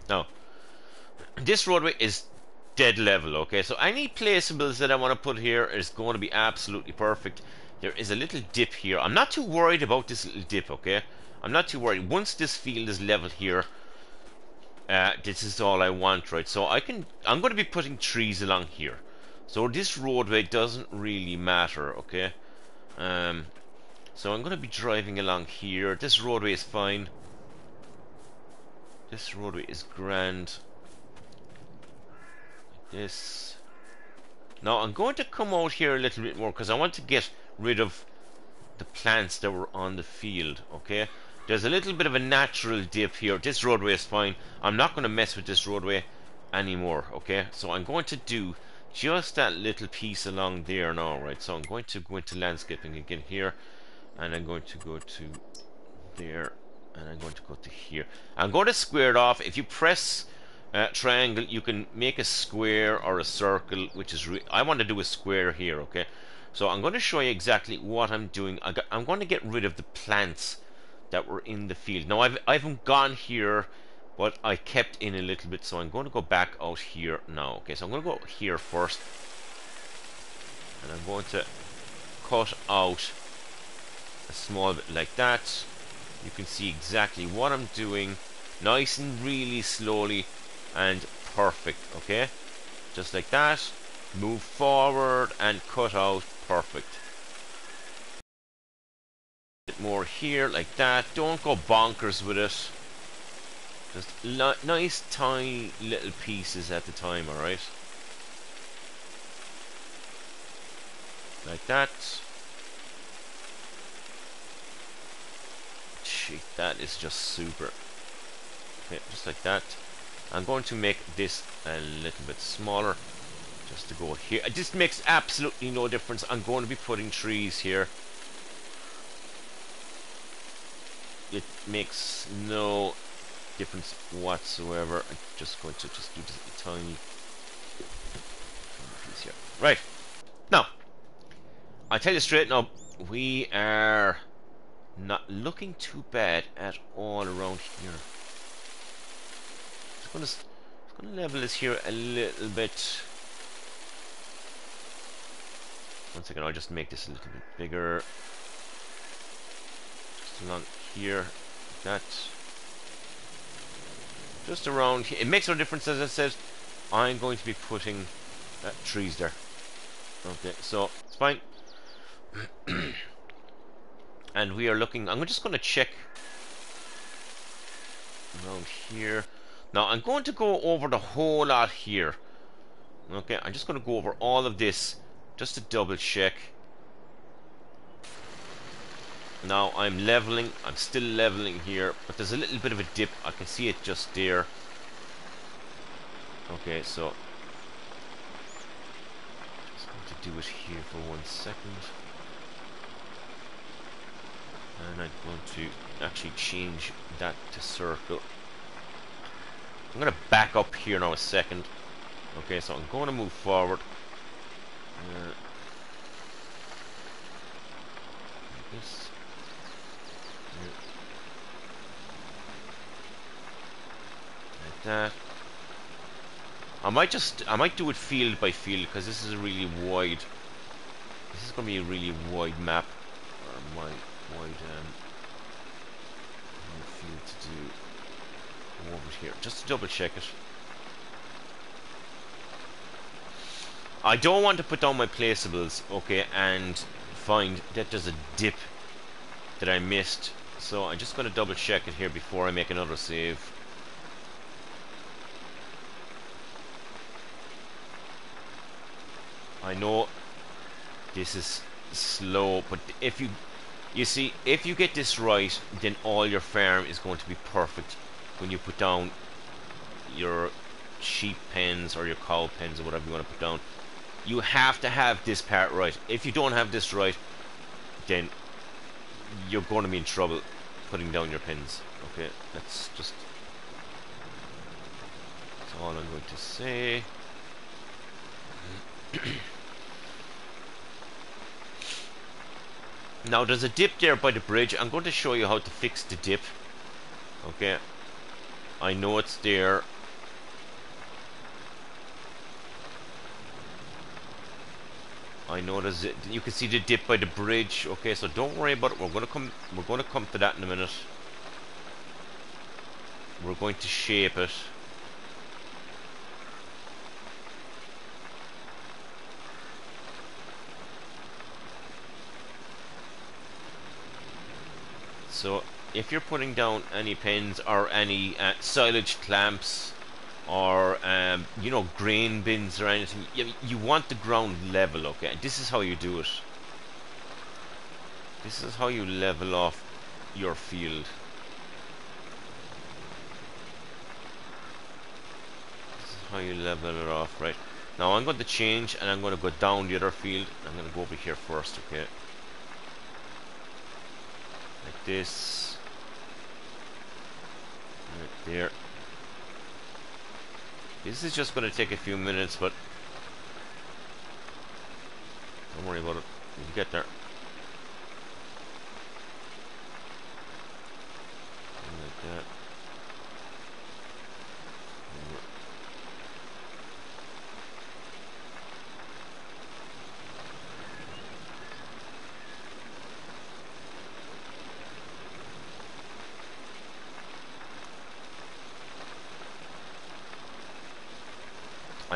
Now, this roadway is dead level, okay? So any placeables that I want to put here is going to be absolutely perfect. There is a little dip here. I'm not too worried about this little dip, okay? I'm not too worried. Once this field is level here, uh, this is all I want, right? So I can, I'm going to be putting trees along here. So this roadway doesn't really matter, okay? Um, so I'm going to be driving along here. This roadway is fine. This roadway is grand Like this. Now I'm going to come out here a little bit more because I want to get rid of the plants that were on the field, okay? There's a little bit of a natural dip here. This roadway is fine. I'm not going to mess with this roadway anymore, okay? So I'm going to do just that little piece along there now, right? So I'm going to go into landscaping again here, and I'm going to go to there, and I'm going to go to here. I'm going to square it off. If you press uh, triangle you can make a square or a circle which is I want to do a square here okay so I'm going to show you exactly what I'm doing I am going to get rid of the plants that were in the field now I've, I haven't gone here but I kept in a little bit so I'm going to go back out here now. Okay so I'm going to go here first. And I'm going to cut out a small bit like that. You can see exactly what I'm doing. Nice and really slowly and perfect okay? Just like that. Move forward and cut out. Perfect. Bit more here like that. Don't go bonkers with it just nice tiny little pieces at the time alright like that Gee, that is just super okay just like that I'm going to make this a little bit smaller just to go here. Uh, this makes absolutely no difference. I'm going to be putting trees here. It makes no difference whatsoever. I'm just going to just do this tiny piece here. Right. Now, I tell you straight now, we are not looking too bad at all around here gonna, gonna level this here a little bit. One second, I'll just make this a little bit bigger. Just along here, like that. Just around here. It makes no difference, as I said. I'm going to be putting uh, trees there. Okay, so it's fine. and we are looking. I'm just going to check around here. Now I'm going to go over the whole lot here. Okay, I'm just going to go over all of this just to double check. Now I'm leveling, I'm still leveling here, but there's a little bit of a dip. I can see it just there. Okay, so just going to do it here for one second. And I'm going to actually change that to circle. I'm going to back up here now a second. Okay, so I'm going to move forward. Uh, this. That. I might just, I might do it field by field because this is a really wide, this is going to be a really wide map, or wide, wide, um, field to do over here, just to double check it. I don't want to put down my placeables, okay, and find that there's a dip that I missed. So I'm just going to double check it here before I make another save. I know this is slow, but if you you see, if you get this right, then all your farm is going to be perfect when you put down your sheep pens or your cow pens or whatever you want to put down. You have to have this part right. If you don't have this right, then you're going to be in trouble putting down your pins. Okay, that's just that's all I'm going to say. now there's a dip there by the bridge. I'm going to show you how to fix the dip. Okay, I know it's there. I notice it. You can see the dip by the bridge. Okay, so don't worry about it. We're gonna come. We're gonna come to that in a minute. We're going to shape it. So if you're putting down any pins or any uh, silage clamps or um, you know grain bins or anything you, you want the ground level okay? This is how you do it. This is how you level off your field. This is how you level it off right? Now I'm going to change and I'm going to go down the other field. I'm going to go over here first okay this right there this is just going to take a few minutes, but don't worry about it. You get there. Like that.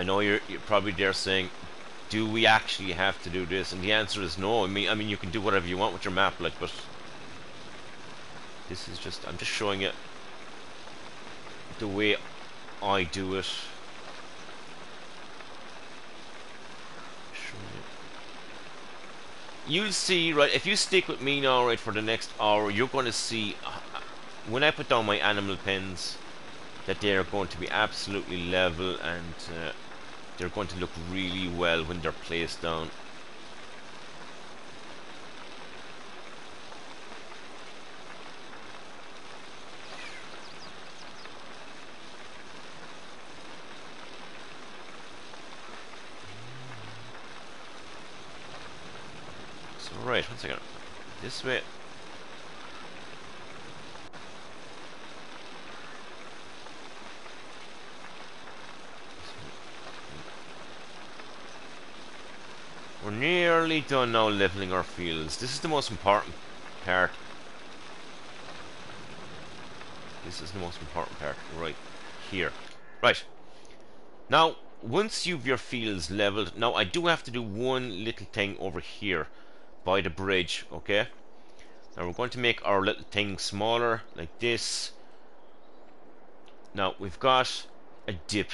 I know you're, you're probably there saying, do we actually have to do this? And the answer is no. I mean, I mean, you can do whatever you want with your map, like, but this is just, I'm just showing it the way I do it. You'll see, right, if you stick with me now, right, for the next hour, you're going to see, uh, when I put down my animal pens, that they are going to be absolutely level and uh, they're going to look really well when they're placed down. So right, one second. This way. We're nearly done now leveling our fields. This is the most important part. This is the most important part, right here. Right. Now, once you've your fields leveled, now I do have to do one little thing over here by the bridge, okay? Now we're going to make our little thing smaller, like this. Now, we've got a dip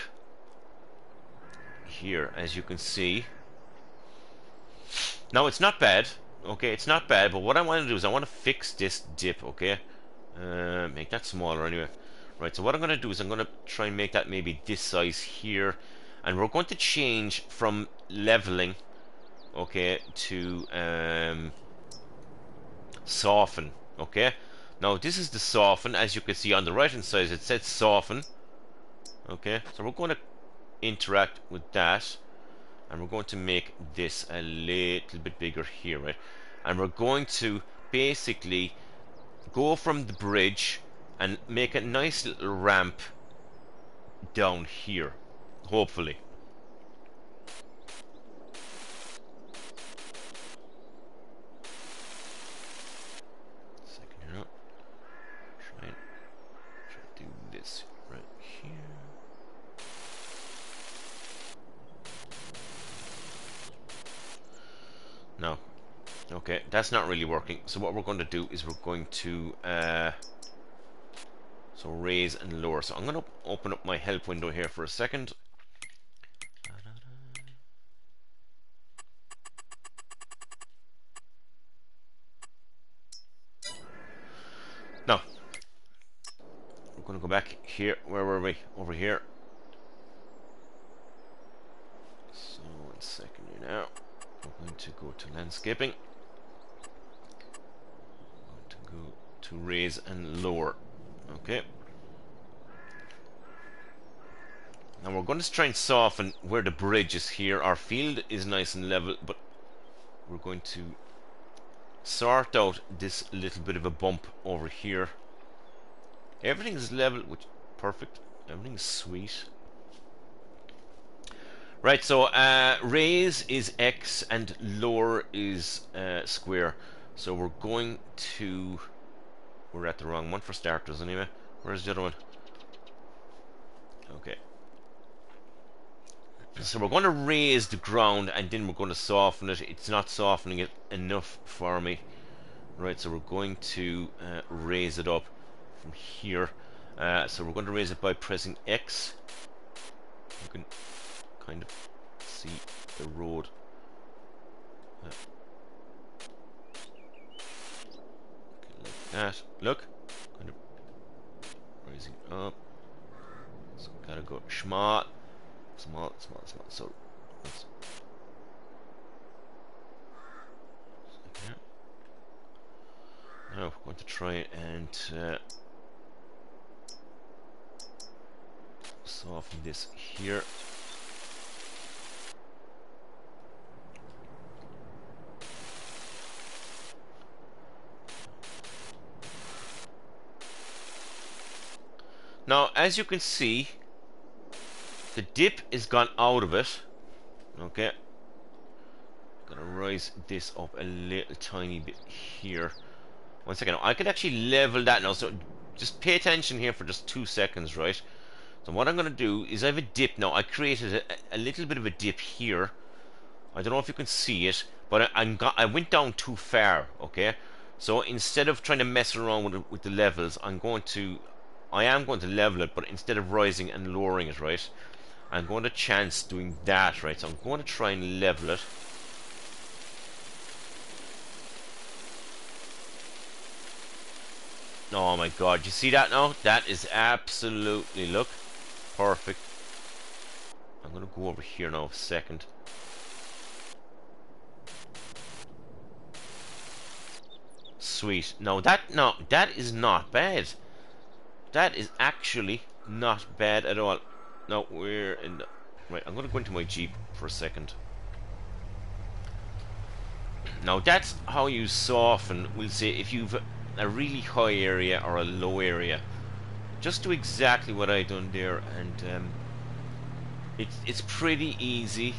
here, as you can see. Now it's not bad, okay, it's not bad, but what I want to do is I want to fix this dip, okay? Uh, make that smaller anyway. Right, so what I'm going to do is I'm going to try and make that maybe this size here. And we're going to change from leveling, okay, to um, soften, okay? Now this is the soften, as you can see on the right hand side it says soften. Okay, so we're going to interact with that and we're going to make this a little bit bigger here right and we're going to basically go from the bridge and make a nice little ramp down here. Hopefully. Second here. Try and try to do this right here. No. Okay, that's not really working. So what we're going to do is we're going to uh, so raise and lower. So I'm going to open up my help window here for a second. Now, we're going to go back here. Where were we? Over here. So, one second here now. We're going to go to landscaping. To go to raise and lower. Okay. Now we're going to try and soften where the bridge is here. Our field is nice and level, but we're going to sort out this little bit of a bump over here. Everything is level, which perfect. Everything's sweet. Right, so uh, raise is x and lower is uh, square. So we're going to we're at the wrong one for starters anyway. Where's the other one? Okay. So we're going to raise the ground and then we're going to soften it. It's not softening it enough for me. Right, so we're going to uh, raise it up from here. Uh, so we're going to raise it by pressing X. You can kind of see the road. Uh, that. Look, kind of rising up. So gotta go small, small, small, small. So let's now we're going to try and uh, soften this here. Now, as you can see, the dip is gone out of it. Okay. I'm Gonna rise this up a little tiny bit here. One second. I could actually level that now. So just pay attention here for just two seconds, right? So what I'm gonna do is I have a dip now. I created a, a little bit of a dip here. I don't know if you can see it, but I, got, I went down too far. Okay. So instead of trying to mess around with, with the levels, I'm going to I am going to level it, but instead of rising and lowering it, right, I'm going to chance doing that, right, so I'm going to try and level it. Oh my god, you see that now? That is absolutely, look, perfect. I'm going to go over here now a second. Sweet. No, that, no, that is not bad. That is actually not bad at all. Now we're in the... Right, I'm going to go into my Jeep for a second. Now that's how you soften, we'll say, if you've a really high area or a low area. Just do exactly what I done there and um, it's, it's pretty easy.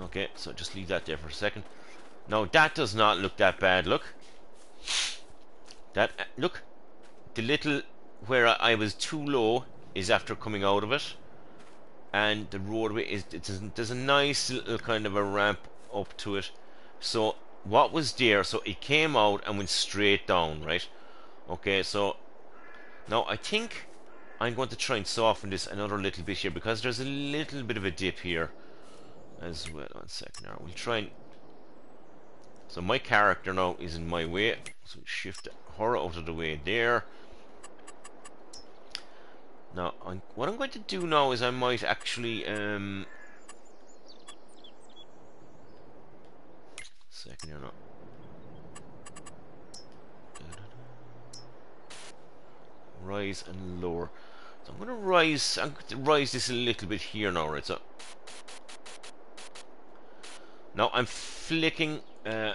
Okay, so just leave that there for a second. Now that does not look that bad, look. That uh, look, the little where I was too low is after coming out of it, and the roadway is there's a nice little kind of a ramp up to it. So what was there? So it came out and went straight down, right? Okay, so now I think I'm going to try and soften this another little bit here because there's a little bit of a dip here as well. One second now. We'll try and so my character now is in my way. So shift her out of the way there. Now, I'm, what I'm going to do now is I might actually... Um, second here now. Rise and lower. So I'm going to rise. I'm going to rise this a little bit here now, right? So now I'm flicking uh,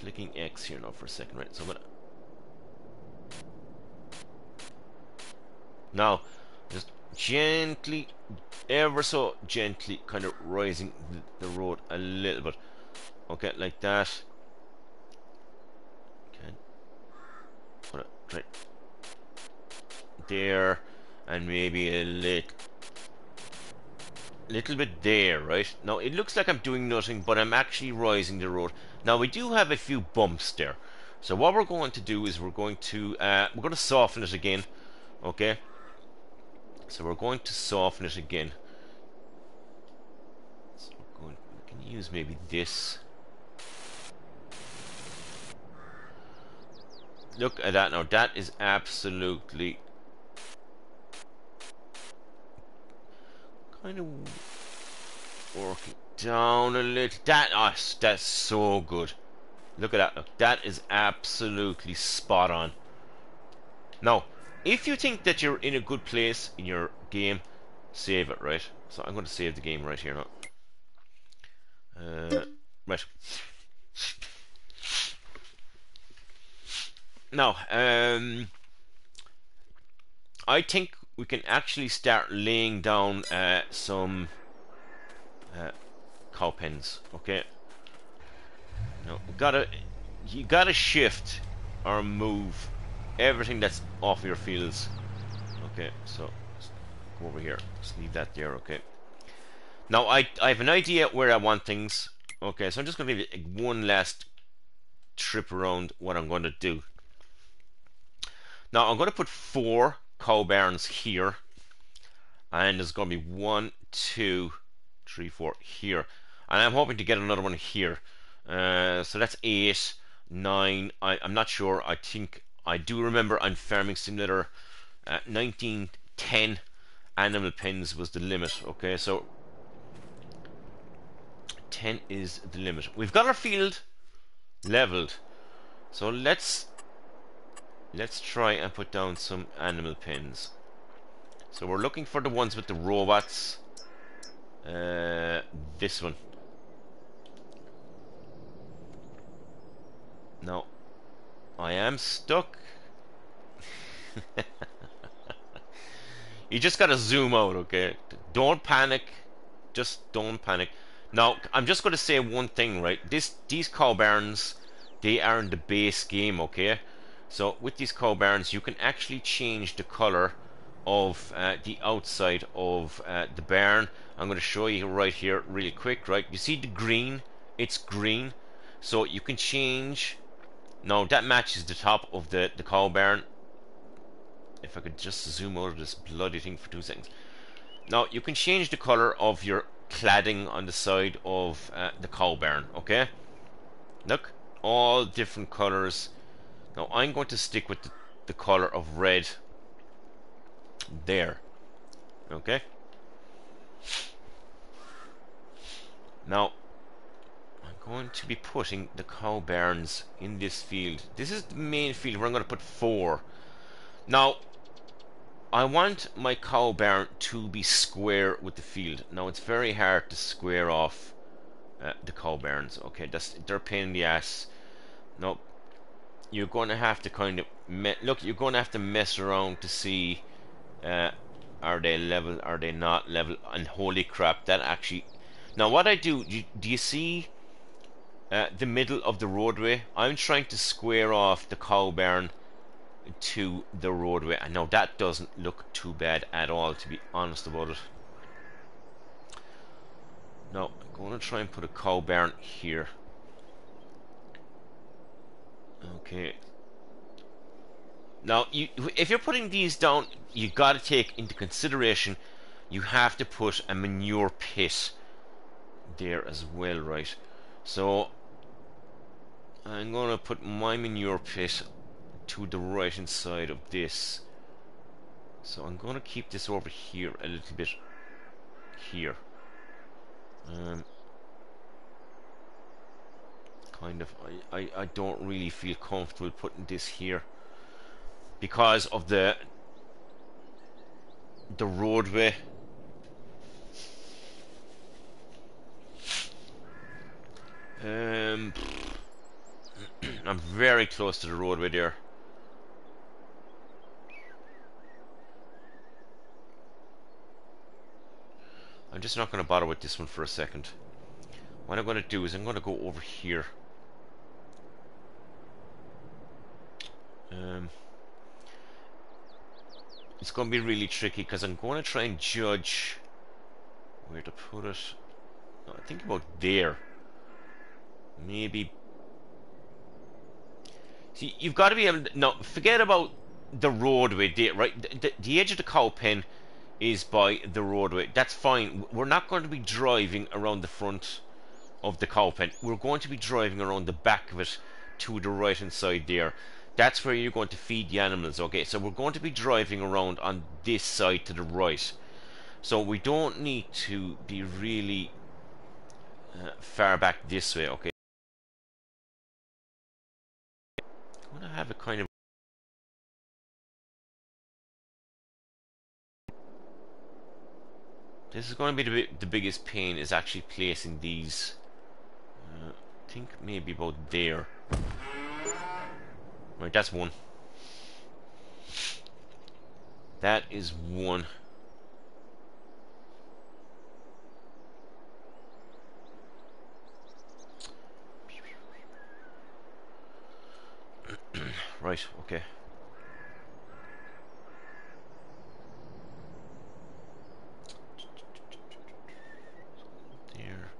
flicking X here now for a second, right? So I'm gonna Now, just gently, ever so gently, kind of rising the, road a little bit. Okay, like that. Okay. Put it right there, and maybe a little little bit there, right? Now, it looks like I'm doing nothing, but I'm actually rising the road. Now, we do have a few bumps there. So what we're going to do is we're going to, uh, we're going to soften it again, okay? So we're going to soften it again. So we're going, we can use maybe this. Look at that now, that is absolutely kind of work it down a little. That, oh, that's so good. Look at that. Look, that is absolutely spot on. Now, if you think that you're in a good place in your game, save it, right? So I'm going to save the game right here now. Uh, right. Now, um, I think we can actually start laying down uh, some uh, cow pens. Okay. No, gotta you gotta shift or move everything that's off your fields. Okay, so go over here. Just leave that there. Okay. Now I I have an idea where I want things. Okay, so I'm just gonna give it one last trip around what I'm to do. Now I'm to put four cow barns here. And there's going to be one two three four here. And I'm hoping to get another one here. Uh, so that's eight nine. I, I'm not sure. I think I do remember on Farming Simulator uh, 1910 animal pens was the limit okay? So 10 is the limit. We've got our field leveled. So let's Let's try and put down some animal pins. So we're looking for the ones with the robots. Uh, this one. No. I am stuck. you just gotta zoom out, okay? Don't panic. Just don't panic. Now, I'm just gonna say one thing, right? This These cow barns, they are in the base game, okay? So with these cow barns, you can actually change the color of uh, the outside of uh, the barn. I'm going to show you right here really quick, right? You see the green? It's green. So you can change... Now that matches the top of the, the cow barn. If I could just zoom out of this bloody thing for two seconds. Now you can change the color of your cladding on the side of uh, the cow barn, okay? Look, all different colors now I'm going to stick with the, the color of red there. Okay? Now, I'm going to be putting the cow barns in this field. This is the main field where I'm going to put four. Now, I want my cow barn to be square with the field. Now, it's very hard to square off uh, the cow barns. Okay, that's they're pain in the ass. No, you're going to have to kind of look. You're going to have to mess around to see uh, are they level, are they not level, and holy crap, that actually. Now, what I do, do you, see uh, the middle of the roadway? I'm trying to square off the cow barn to the roadway. I know that doesn't look too bad at all, to be honest about it. Now, I'm going to try and put a cow barn here. Okay. Now, you, if you're putting these down, you got to take into consideration you have to put a manure pit there as well, right? So, I'm going to put my manure pit to the right hand side of this. So I'm going to keep this over here a little bit here. Um, kind of I, I, I don't really feel comfortable putting this here because of the the roadway. Um I'm very close to the roadway there. I'm just not going to bother with this one for a second. What I'm going to do is I'm going to go over here. Um, it's going to be really tricky because I'm going to try and judge where to put it. I think about there. Maybe. See, you've got to be able to. No, forget about the roadway there, right? The, the, edge of the cow pen is by the roadway. That's fine. We're not going to be driving around the front of the cow pen. We're going to be driving around the back of it to the right hand side there. That's where you're going to feed the animals, okay? So we're going to be driving around on this side to the right. So we don't need to be really uh, far back this way, okay? I'm going to have a kind of This is going to be the, the biggest pain is actually placing these. Uh, I think maybe about there. Right, that's one. That is one. right, okay. There.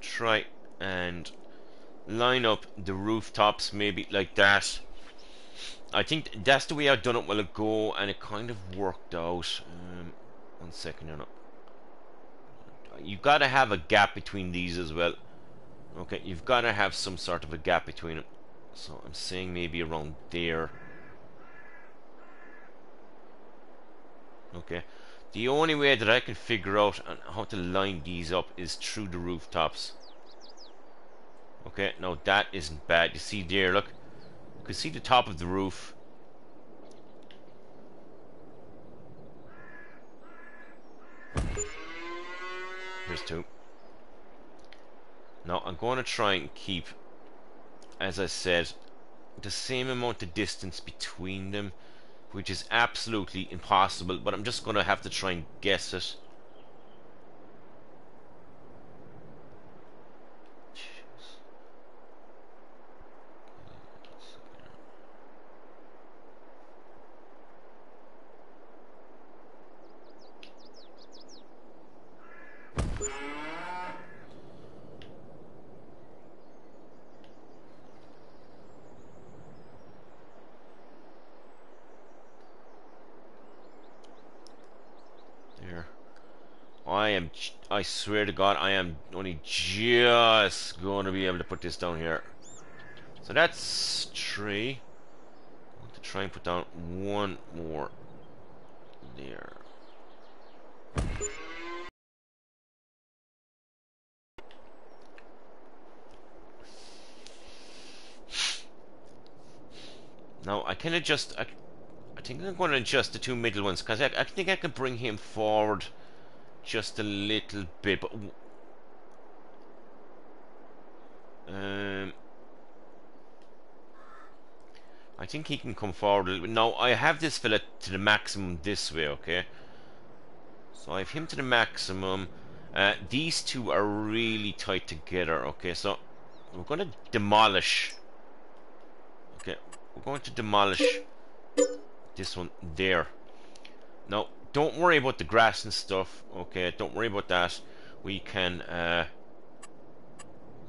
Try and line up the rooftops maybe like that. I think that's the way I've done it while ago and it kind of worked out. Um, one second, no, no. You've got to have a gap between these as well. Okay, you've got to have some sort of a gap between them. So I'm saying maybe around there. Okay. The only way that I can figure out how to line these up is through the rooftops. Okay, no, that isn't bad. You see there, look. You can see the top of the roof. Here's two. Now I'm going to try and keep, as I said, the same amount of distance between them, which is absolutely impossible, but I'm just going to have to try and guess it. am, I swear to God, I am only just going to be able to put this down here. So that's three. I want to try and put down one more there. Now I can adjust. I, I think I'm going to adjust the two middle ones because I, I think I can bring him forward just a little bit, but um, I think he can come forward a little bit. Now I have this fella to the maximum this way, okay? So I have him to the maximum. Uh, these two are really tight together, okay? So we're going to demolish. Okay, we're going to demolish this one there. Now don't worry about the grass and stuff. Okay, don't worry about that. We can uh,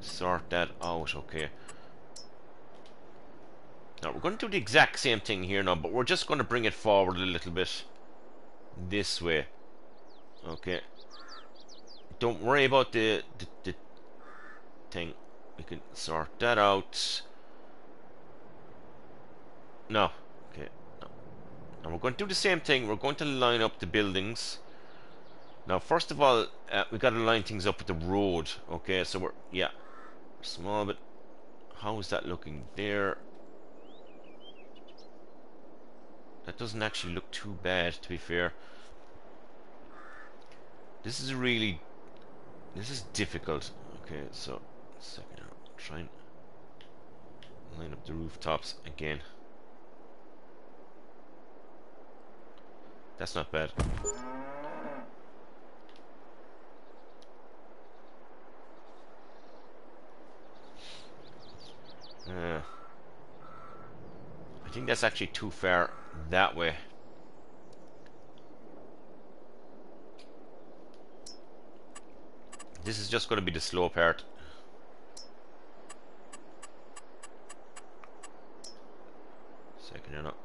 sort that out. Okay. Now we're going to do the exact same thing here now, but we're just going to bring it forward a little bit this way. Okay. Don't worry about the, the, the thing. We can sort that out. No. And we're going to do the same thing. We're going to line up the buildings. Now, first of all, uh, we got to line things up with the road. Okay, so we're yeah, small but how is that looking there? That doesn't actually look too bad, to be fair. This is really, this is difficult. Okay, so second, try and line up the rooftops again. That's not bad. Uh, I think that's actually too far that way. This is just going to be the slow part. Second it up.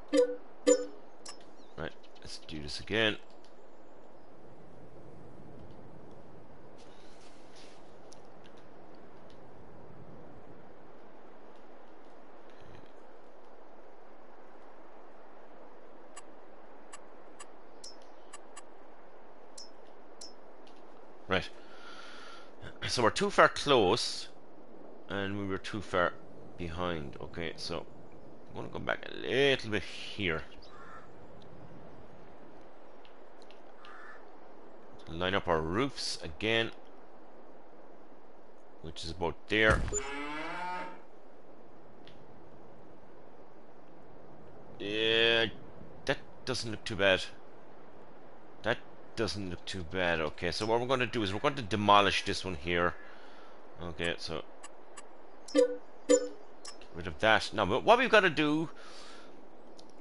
Let's do this again. Right. So we're too far close and we were too far behind. Okay, so I'm gonna go back a little bit here. Line up our roofs again. Which is about there. Yeah, that doesn't look too bad. That doesn't look too bad. Okay, so what we're going to do is we're going to demolish this one here. Okay, so get rid of that. Now, but what we've got to do,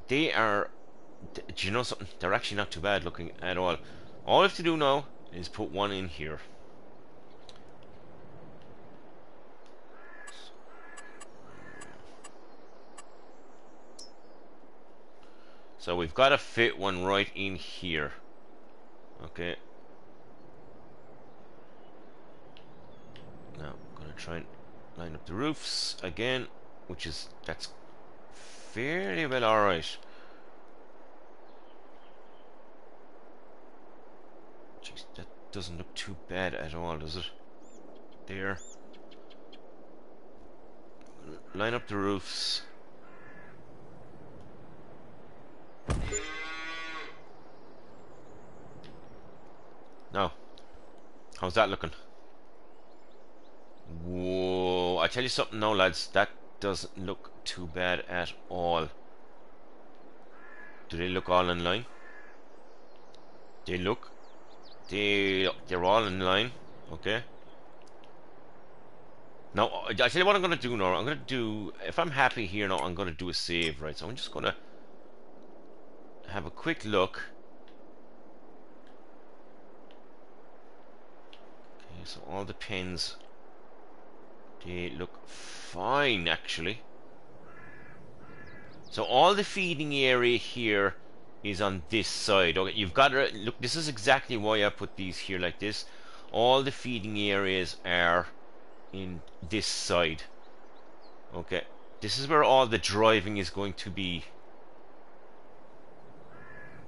they are, do you know something? They're actually not too bad looking at all. All we have to do now is put one in here. So we've got to fit one right in here. Okay. Now I'm gonna try and line up the roofs again, which is that's fairly well alright. Jeez, that doesn't look too bad at all, does it? There. Line up the roofs. Now, How's that looking? Whoa, I tell you something now, lads, that doesn't look too bad at all. Do they look all in line? They look. They they're all in line. Okay. Now I tell you what I'm gonna do now. I'm gonna do if I'm happy here now. I'm gonna do a save, right? So I'm just gonna have a quick look. Okay, so all the pins they look fine actually so all the feeding area here is on this side. Okay you've got to look this is exactly why I put these here like this. All the feeding areas are in this side. Okay this is where all the driving is going to be.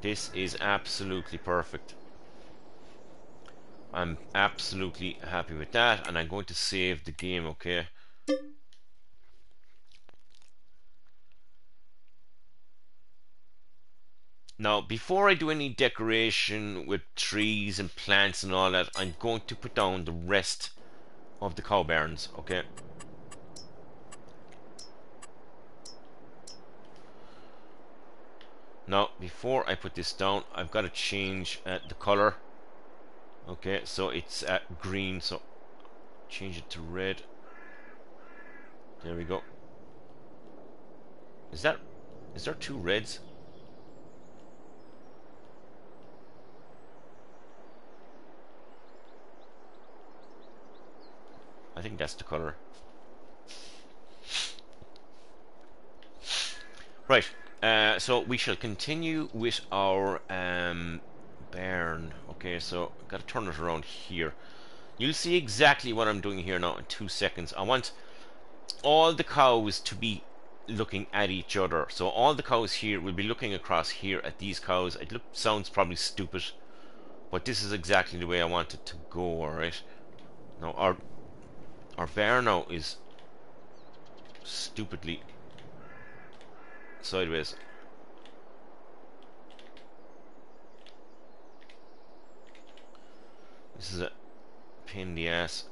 This is absolutely perfect. I'm absolutely happy with that and I'm going to save the game okay Now, before I do any decoration with trees and plants and all that, I'm going to put down the rest of the cow barns, okay? Now, before I put this down, I've got to change uh, the color okay? So it's at green so change it to red. There we go. Is that is there two reds I think that's the color right uh, so we shall continue with our um, Bairn. Okay, so I've got to turn it around here. You'll see exactly what I'm doing here now in two seconds. I want all the cows to be looking at each other. So all the cows here will be looking across here at these cows. It look, sounds probably stupid, but this is exactly the way I want it to go, alright? Now our our bear is stupidly sideways. This is a pain in the ass.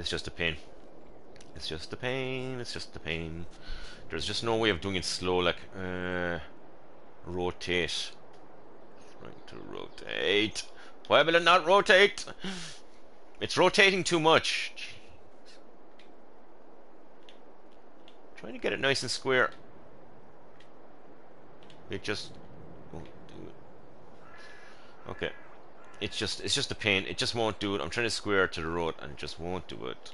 It's just a pain. It's just a pain. It's just a pain. There's just no way of doing it slow. Like uh, rotate. Trying to rotate. Why will it not rotate? It's rotating too much. Trying to get it nice and square. It just won't do it. Okay. It's just it's just a pain. It just won't do it. I'm trying to square it to the road and it just won't do it.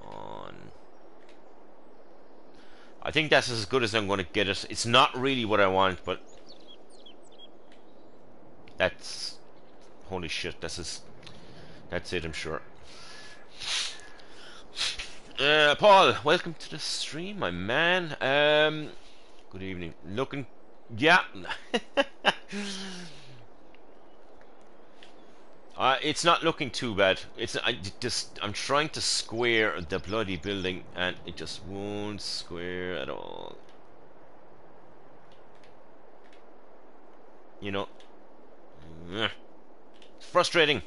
Come on. I think that's as good as I'm going to get it. It's not really what I want, but that's holy shit. That's is that's it. I'm sure. Uh, Paul, welcome to the stream, my man. Um, good evening. Looking, yeah. Uh, it's not looking too bad. It's I just I'm trying to square the bloody building and it just won't square at all. You know, it's frustrating.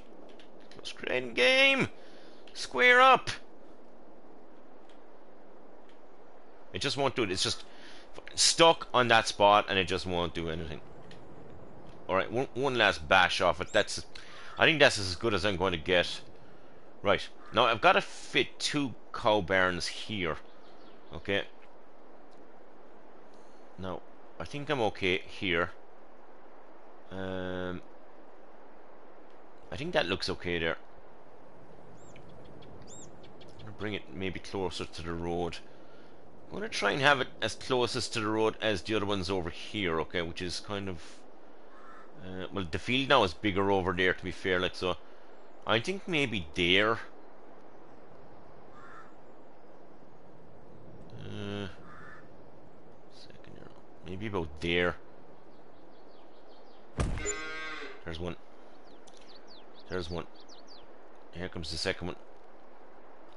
Frustrating game. Square up. It just won't do it. It's just stuck on that spot and it just won't do anything. Alright, one, one last bash off it. That's I think that's as good as I'm going to get. Right. Now, I've got to fit two cow barns here. Okay. Now, I think I'm okay here. Um, I think that looks okay there. I'm to bring it maybe closer to the road. I'm going to try and have it as closest to the road as the other ones over here, okay, which is kind of uh, well, the field now is bigger over there, to be fair. Like so, I think maybe there. Uh, second. Maybe about there. There's one. There's one. Here comes the second one.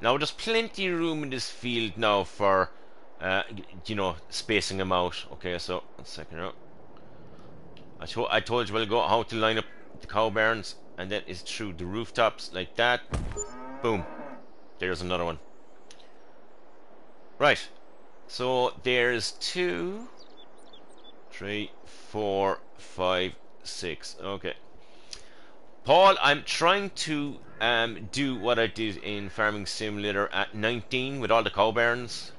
Now there's plenty of room in this field now for, uh, you know, spacing them out. Okay, so second row. I, to I told you we'll go how to line up the cow barns and that is through the rooftops like that. Boom. There's another one. Right. So there's two, three, four, five, six. Okay. Paul, I'm trying to um, do what I did in Farming Simulator at 19 with all the cow barns.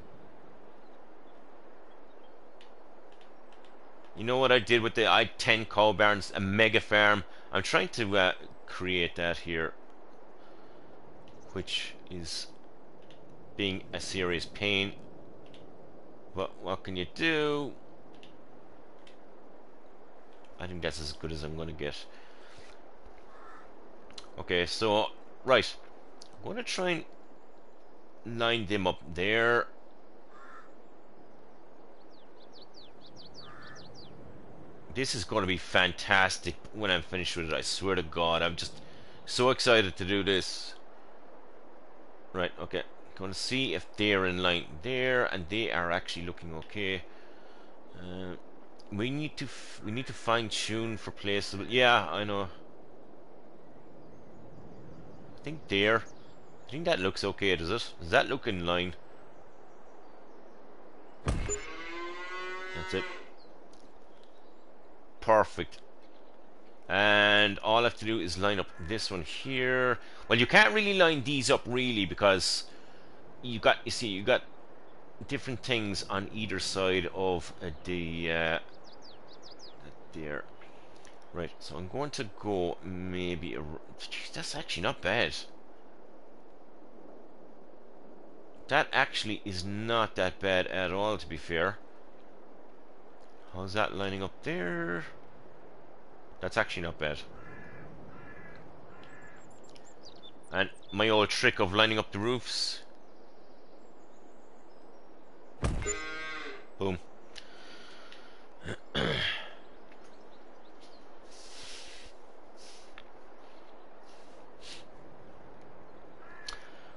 You know what I did with the I-10 cow barns, a mega farm. I'm trying to uh, create that here, which is being a serious pain. But what can you do? I think that's as good as I'm going to get. Okay, so, right. I'm going to try and line them up there this is going to be fantastic when I'm finished with it. I swear to God, I'm just so excited to do this. Right, okay. Going to see if they're in line there, and they are actually looking okay. Uh, we need to we need to fine tune for places. Yeah, I know. I think there. I think that looks okay. Does it? Does that look in line? That's it perfect. And all I have to do is line up this one here. Well you can't really line these up really because you got you see you got different things on either side of the uh, there right so I'm going to go maybe geez, that's actually not bad. That actually is not that bad at all to be fair. How's that lining up there? That's actually not bad. And my old trick of lining up the roofs. Boom.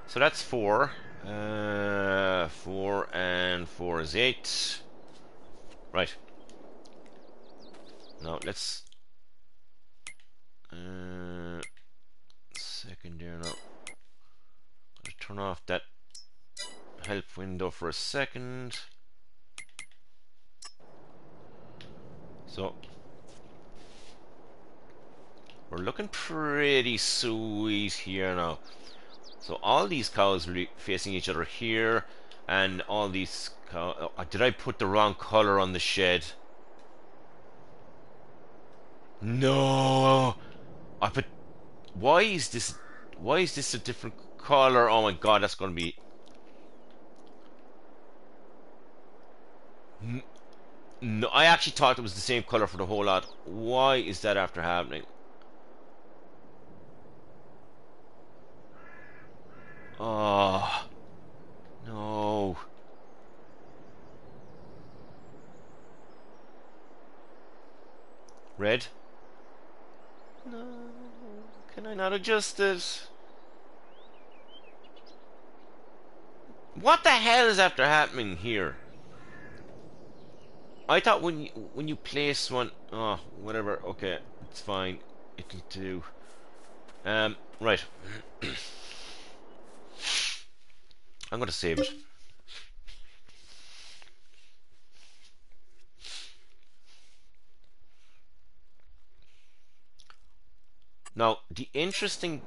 so that's four. Uh, four and four is eight. Right. Now let's uh, second there now. turn off that help window for a second. So we're looking pretty sweet here now. So all these cows are facing each other here, and all these cows. Oh, did I put the wrong color on the shed? No, I put. Why is this? Why is this a different color? Oh my god, that's gonna be. No, I actually thought it was the same color for the whole lot. Why is that after happening? Oh. No. Red? No. Can I not adjust this? What the hell is after happening here? I thought when you, when you place one, oh, whatever. Okay, it's fine. It'll do. Um, right. I'm going to save it. Now, the interesting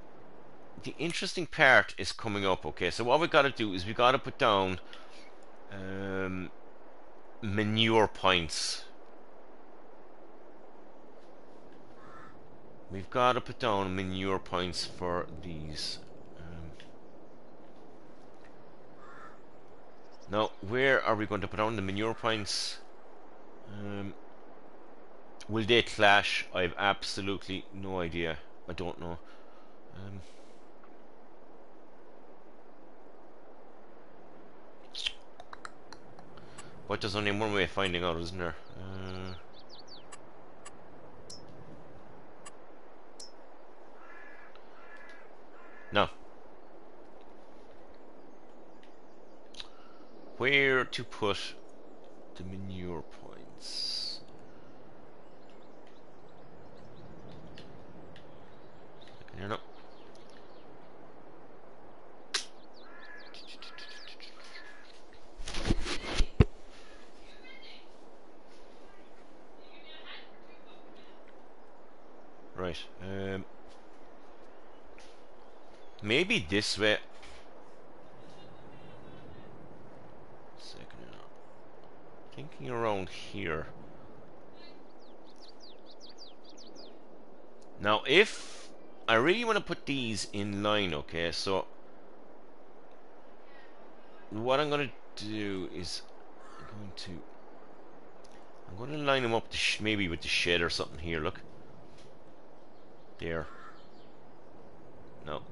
the interesting part is coming up, okay? So what we got to do is we got to put down um, manure points. We've got to put down manure points for these Now, where are we going to put down the manure points? Um, will they clash? I have absolutely no idea. I don't know. Um, but there's only one way of finding out, isn't there? Uh, no. where to put the manure points. Here, no. Right. Um, maybe this way Thinking around here. Now, if I really want to put these in line, okay, so what I'm going to do is I'm going to I'm going to line them up maybe with the shed or something here, look. There. Now,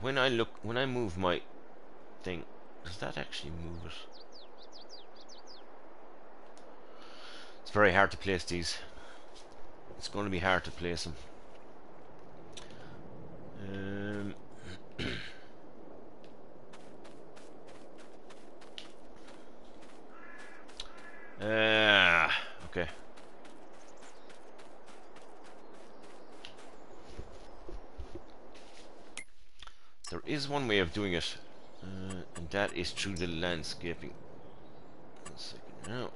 when I look, when I move my thing, does that actually move it? It's very hard to place these. It's going to be hard to place them. Um, uh, okay. There is one way of doing it, uh, and that is through the landscaping. One second now.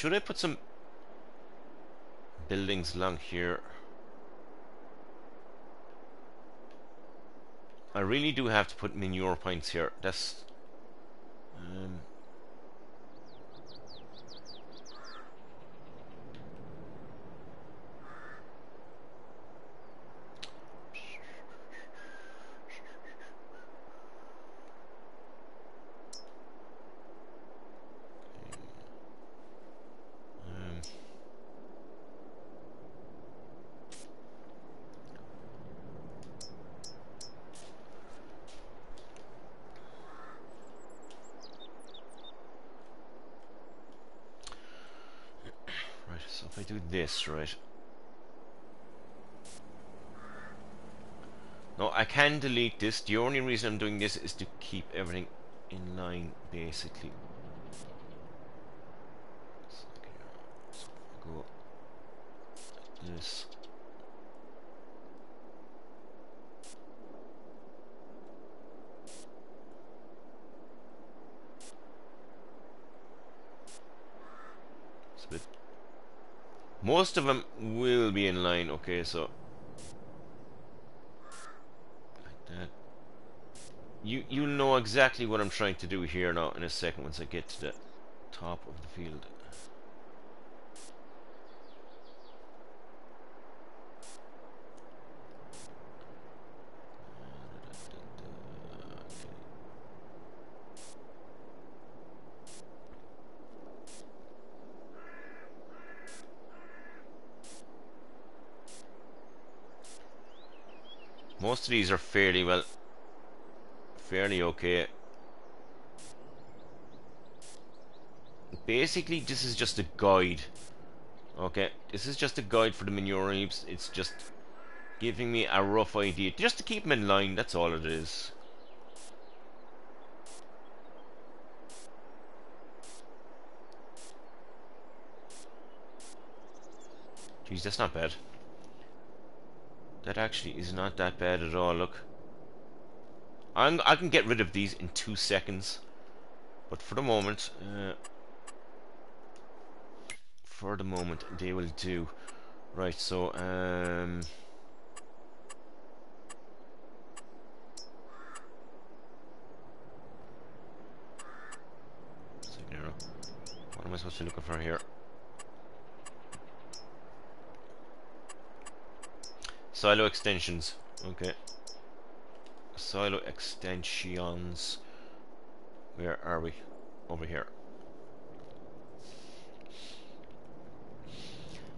Should I put some buildings along here? I really do have to put manure points here. That's um, I do this, right? No, I can delete this. The only reason I'm doing this is to keep everything in line, basically. So go this. Most of them will be in line, okay, so like that. You you know exactly what I'm trying to do here now in a second once I get to the top of the field. Most of these are fairly well, fairly okay. Basically, this is just a guide. Okay, this is just a guide for the manure heaps. It's just giving me a rough idea, just to keep them in line. That's all it is. Jeez, that's not bad. That actually is not that bad at all, look. I'm, I can get rid of these in two seconds. But for the moment, uh, for the moment, they will do. Right, so, um... What am I supposed to be looking for here? Silo extensions. Okay. Silo extensions. Where are we? Over here.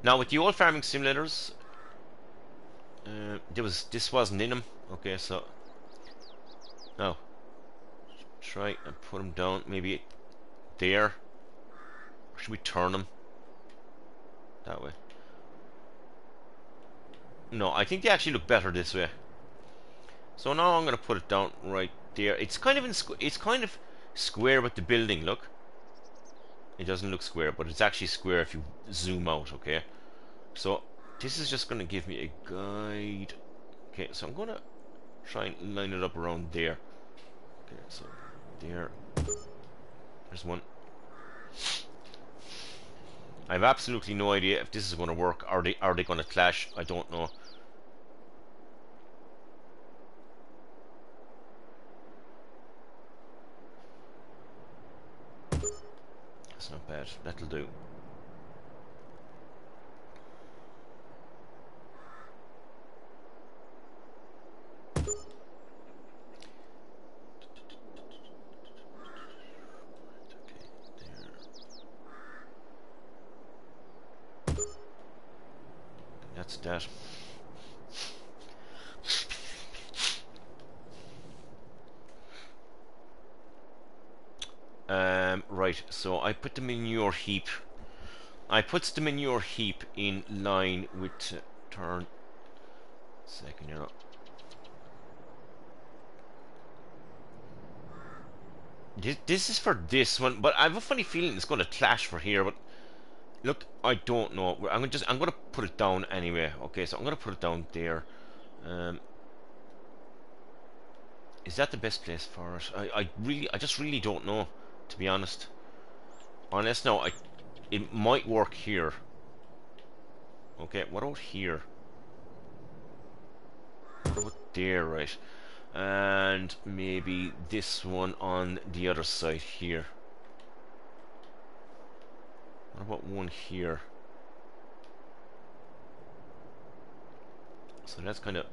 Now with the old farming simulators, uh, there was this wasn't in them. Okay, so now try and put them down. Maybe there. Or should we turn them that way? No, I think they actually look better this way. So now I'm going to put it down right there. It's kind of in it's kind of square with the building. Look, it doesn't look square, but it's actually square if you zoom out. Okay, so this is just going to give me a guide. Okay, so I'm going to try and line it up around there. Okay, so there. There's one. I have absolutely no idea if this is going to work. Are they are they going to clash? I don't know. That's. That'll do. That's that. Um, right, so I put the manure heap. I put the manure heap in line with uh, turn. Second, know. This, this is for this one, but I have a funny feeling it's going to clash for here. But look, I don't know. I'm gonna just I'm gonna put it down anyway. Okay, so I'm gonna put it down there. Um, is that the best place for it? I, I really I just really don't know to be honest. Unless no, I it might work here. Okay, what about here? What there, right? And maybe this one on the other side here. What about one here? So that's kind of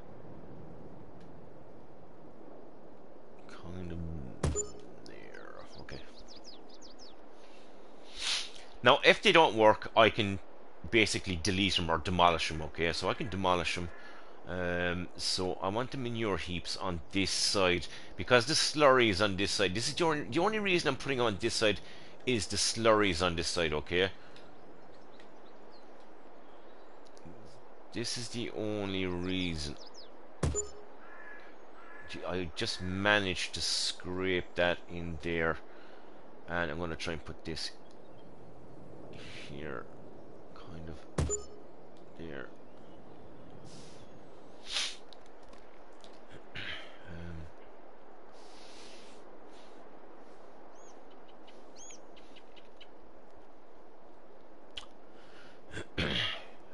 kind of Now, if they don't work, I can basically delete them or demolish them, okay? So I can demolish them. Um, so I want the manure heaps on this side because the slurry is on this side. This is the only, the only reason I'm putting them on this side is the slurry is on this side, okay? this is the only reason. I just managed to scrape that in there. And I'm going to try and put this here. Kind of there.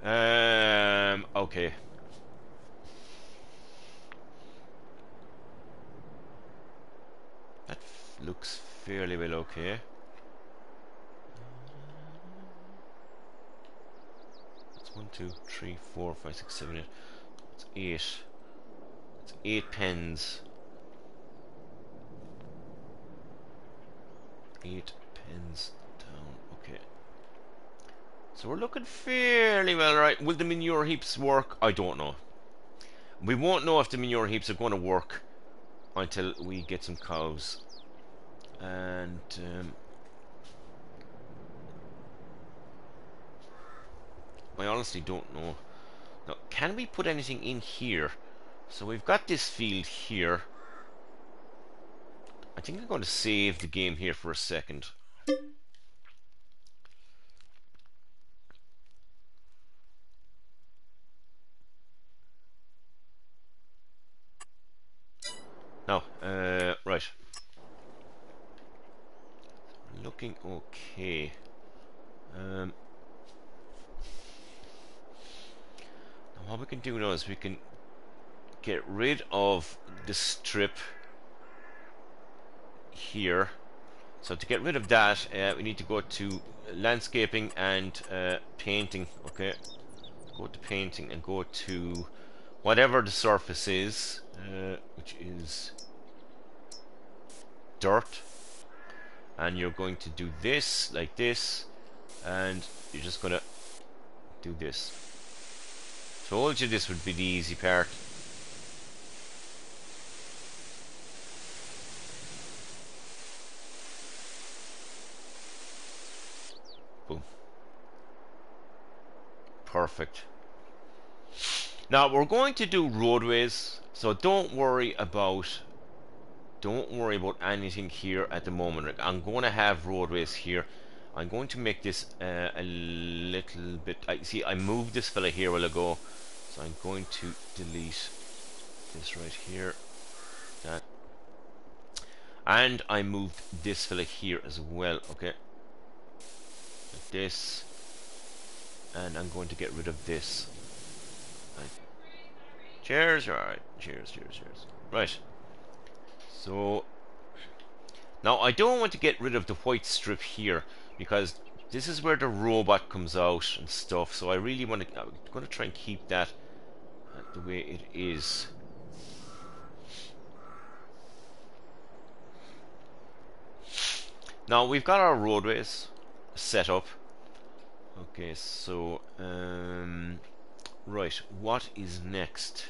Um, okay. That looks fairly well okay. That's one, two, three, four, five, six, seven, eight. That's eight. That's eight pens. Eight pens down. Okay. So we're looking fairly well, right? Will the manure heaps work? I don't know. We won't know if the manure heaps are going to work until we get some cows. And um, I honestly don't know. Now, can we put anything in here? So we've got this field here. I think I'm going to save the game here for a second. Now, uh, right. Looking okay. Um, what we can do now is we can get rid of the strip here. So to get rid of that, uh, we need to go to landscaping and uh, painting. Okay, go to painting and go to whatever the surface is, uh, which is dirt and you're going to do this like this and you're just gonna do this told you this would be the easy part boom perfect now we're going to do roadways so don't worry about don't worry about anything here at the moment. I'm going to have roadways here. I'm going to make this uh, a little bit. I see. I moved this fella here a while ago, so I'm going to delete this right here. That, and I moved this fella here as well. Okay, like this, and I'm going to get rid of this. Right. Cheers. All right. Cheers. Cheers. Cheers. Right. So now I don't want to get rid of the white strip here because this is where the robot comes out and stuff. So I really want to. I'm going to try and keep that the way it is. Now we've got our roadways set up. Okay, so um, right, what is next?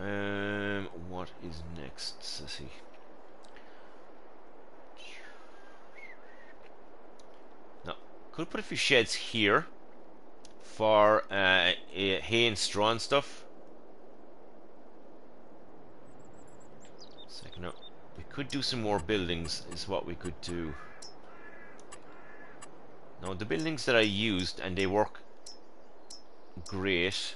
Um, what is next, Sissy? Now, could put a few sheds here for uh, hay and straw and stuff. Second up, we could do some more buildings. Is what we could do. Now, the buildings that I used and they work great.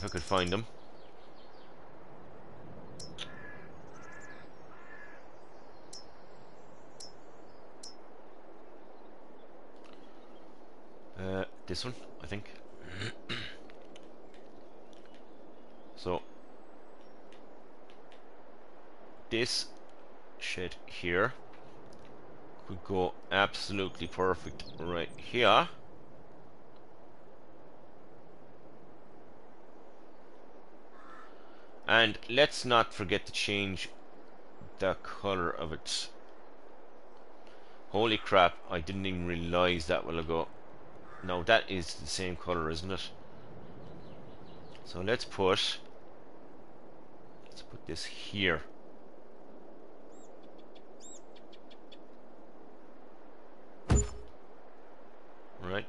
If I could find them. Uh, this one, I think. so, this shed here could go absolutely perfect right here. And let's not forget to change the color of it. Holy crap, I didn't even realize that while ago. No, that is the same color, isn't it? So let's put let's put this here. Right.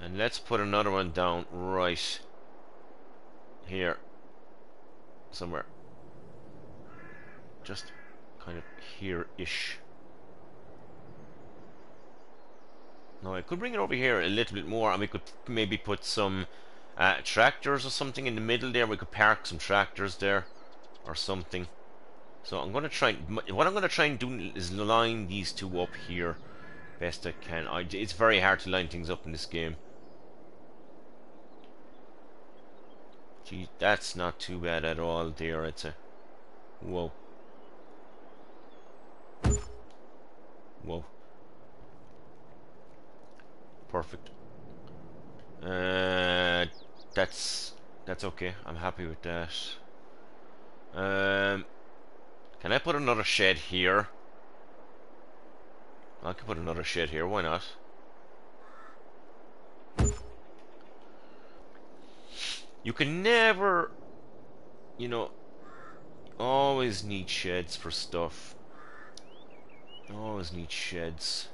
And let's put another one down right here somewhere. Just kind of here-ish. Now I could bring it over here a little bit more and we could maybe put some uh, tractors or something in the middle there. We could park some tractors there or something. So I'm going to try, what I'm going to try and do is line these two up here best I can. I, it's very hard to line things up in this game. Gee, that's not too bad at all there, I'd say. Whoa. Whoa. Perfect. Uh, that's that's okay. I'm happy with that. Um, can I put another shed here? I can put another shed here. Why not? You can never, you know, always need sheds for stuff. Always need sheds.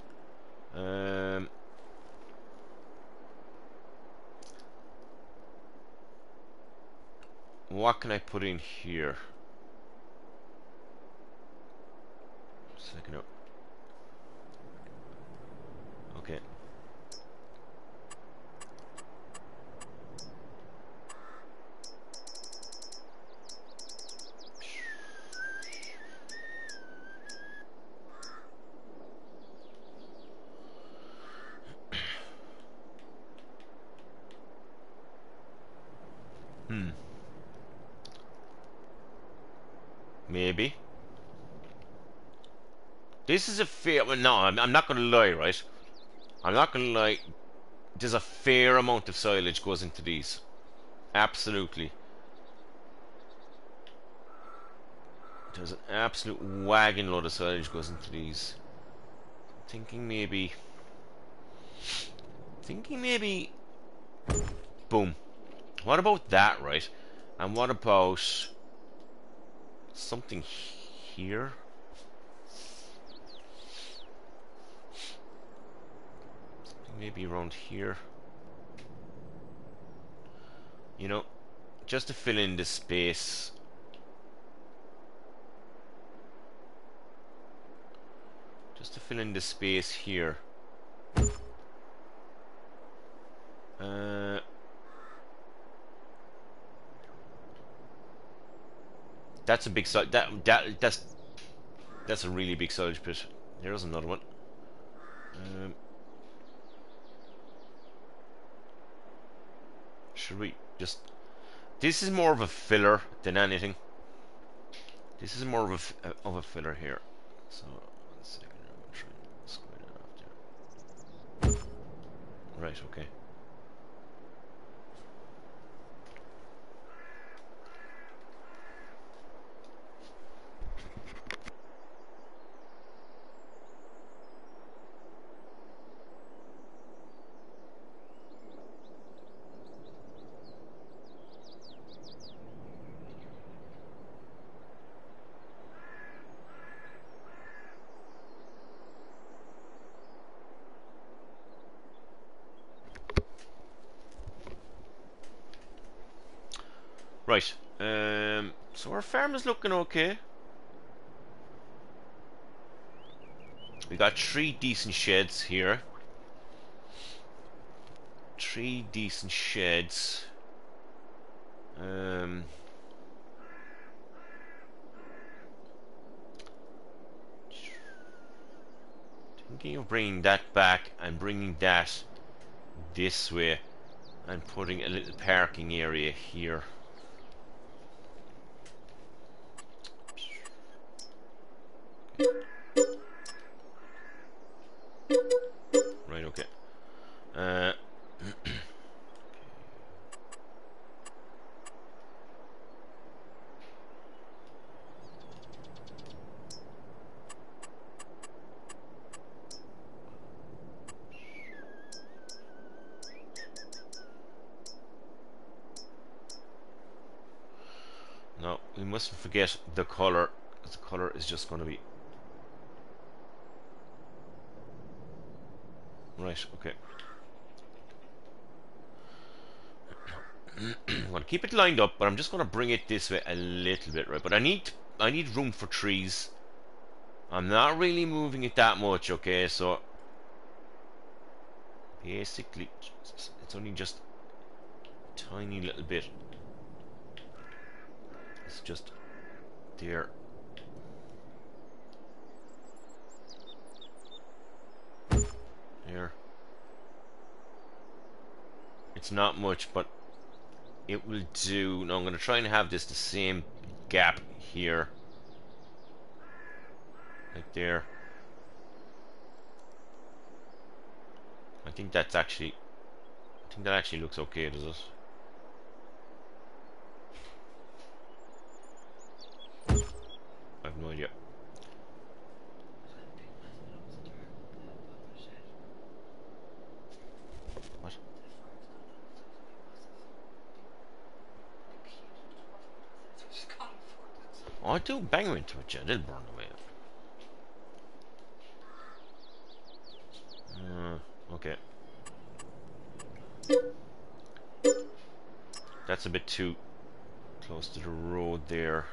Um, what can I put in here? Second up. Okay. Hmm. Maybe. This is a fair... No, I'm, I'm not going to lie, right? I'm not going to lie. There's a fair amount of silage goes into these. Absolutely. There's an absolute wagon load of silage goes into these. thinking maybe... Thinking maybe... Boom. What about that, right? And what about something here? Maybe around here. You know, just to fill in the space. Just to fill in the space here. Uh, That's a big side. That that that's that's a really big silage pit. There's another one. Um, should we just? This is more of a filler than anything. This is more of a uh, of a filler here. So one second, I'm to square it off there. Right. Okay. Right. Um, so our farm is looking okay. We got three decent sheds here. Three decent sheds. Um, thinking of bringing that back and bringing that this way and putting a little parking area here. Right, okay. Uh, mustn't forget the color, because the color is just going to be right. Okay. I'm going to keep it lined up, but I'm just going to bring it this way a little bit, right? But I need I need room for trees. I'm not really moving it that much, okay? So basically, it's only just a tiny little bit. It's just there. There. It's not much, but it will do. Now I'm going to try and have this the same gap here. Like there. I think that's actually I think that actually looks okay, does it? I do bang into it, yeah, it did burn away. Uh, okay. That's a bit too close to the road there.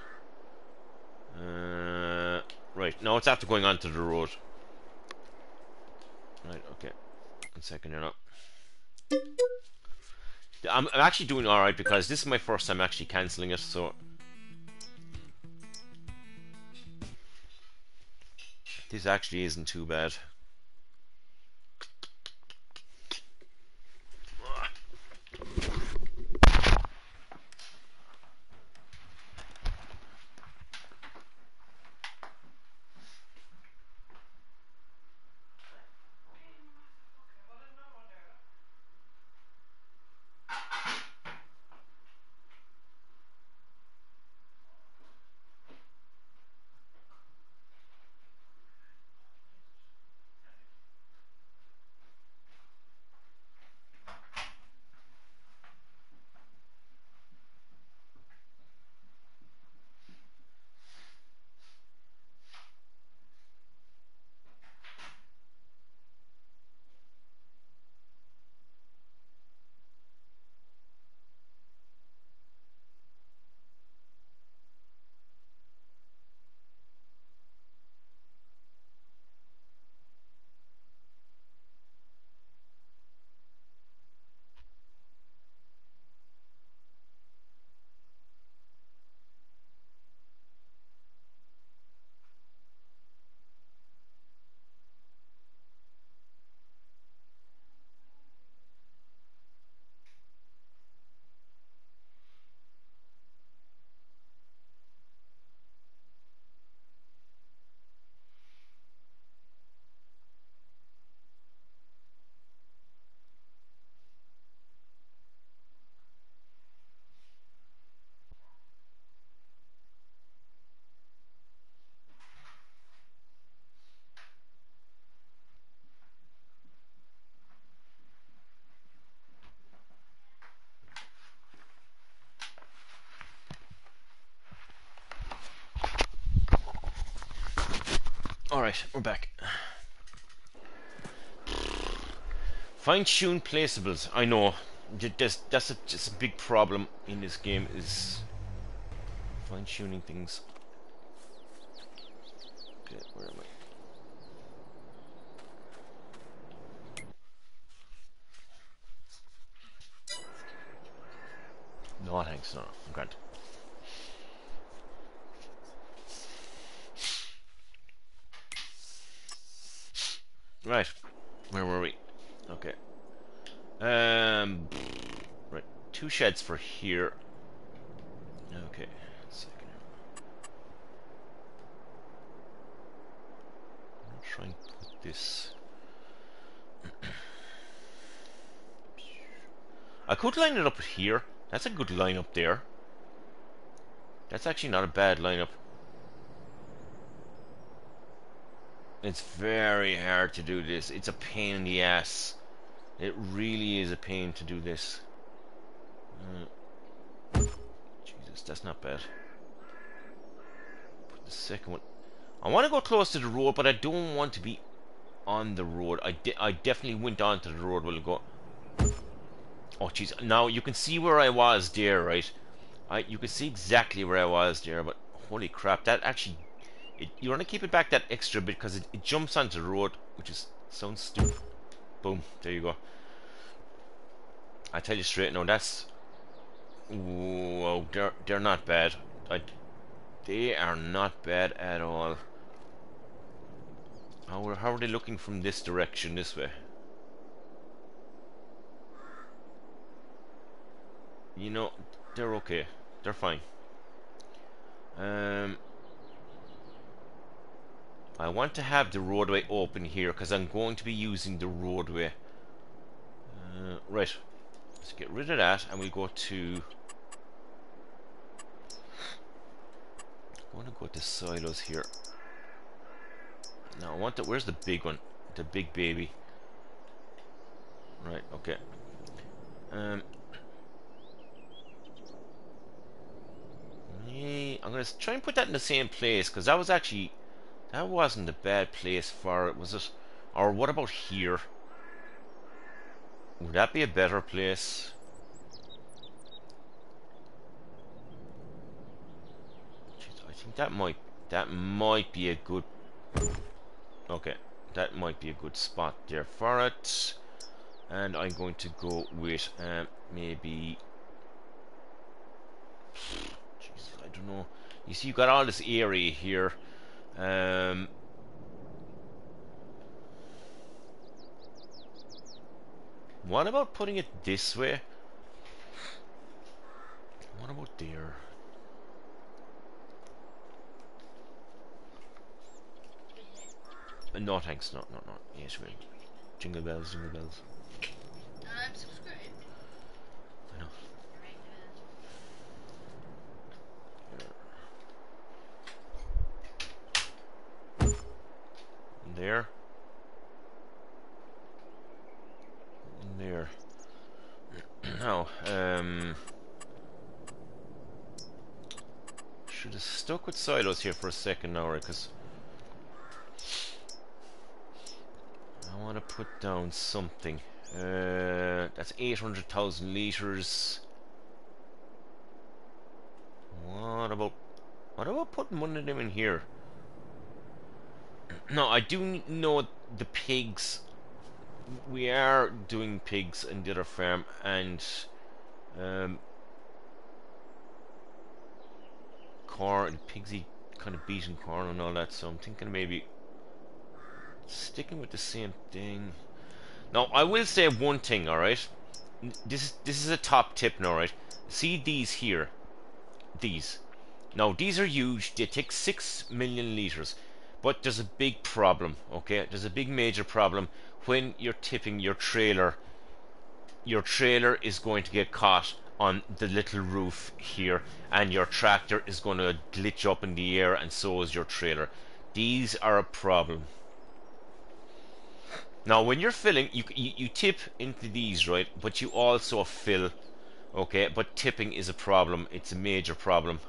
Uh, right, now it's after going onto the road. Right, okay. One second here now. I'm, I'm actually doing alright because this is my first time actually cancelling it, so... This actually isn't too bad. Fine-tune placeables. I know. That's, that's a, just a big problem in this game is fine-tuning things. Okay, where am I? No, thanks. No, I'm grand. Right. Where were we? Okay. Um. Right. Two sheds for here. Okay. Second. I'm try and put this. I could line it up here. That's a good line up there. That's actually not a bad lineup. It's very hard to do this. It's a pain in the ass. It really is a pain to do this. Uh, Jesus, that's not bad. the second one. I want to go close to the road, but I don't want to be on the road. I, de I definitely went onto the road. Will go. Oh jeez! Now you can see where I was there, right? I you can see exactly where I was there, but holy crap! That actually, it, you want to keep it back that extra bit because it, it jumps onto the road, which is sounds stupid. Boom! There you go. I tell you straight, no, that's. Whoa, they're they're not bad. I, they are not bad at all. How, how are they looking from this direction, this way? You know, they're okay. They're fine. Um, I want to have the roadway open here because I'm going to be using the roadway. Uh, right. Let's get rid of that and we'll go to... I want to go to silos here. Now I want the where's the big one? The big baby. Right, okay. Um I'm gonna try and put that in the same place because that was actually that wasn't a bad place for it, was it? Or what about here? Would that be a better place? Jeez, I think that might that might be a good Okay, that might be a good spot there for it. And I'm going to go with um, maybe... Jesus, I don't know. You see, you've got all this area here. Um, what about putting it this way? What about there? No thanks, no, no, no. Yes, we Jingle bells, jingle bells. I'm subscribed. I know. There. There. now, um... Should have stuck with silos here for a second now. Because want to put down something. Uh, that's 800,000 litres. What about... What about putting one of them in here? No, I do know the pigs. We are doing pigs in the other farm, and um, corn. Pigs eat kind of beaten corn and all that. So I'm thinking maybe sticking with the same thing. Now, I will say one thing, alright? This, is this is a top tip now, right? See these here. These. Now, these are huge. They take 6 million litres. But there's a big problem, okay? There's a big major problem when you're tipping your trailer. Your trailer is going to get caught on the little roof here and your tractor is going to glitch up in the air and so is your trailer. These are a problem. Now, when you're filling, you, you, you tip into these, right? But you also fill, okay? But tipping is a problem. It's a major problem.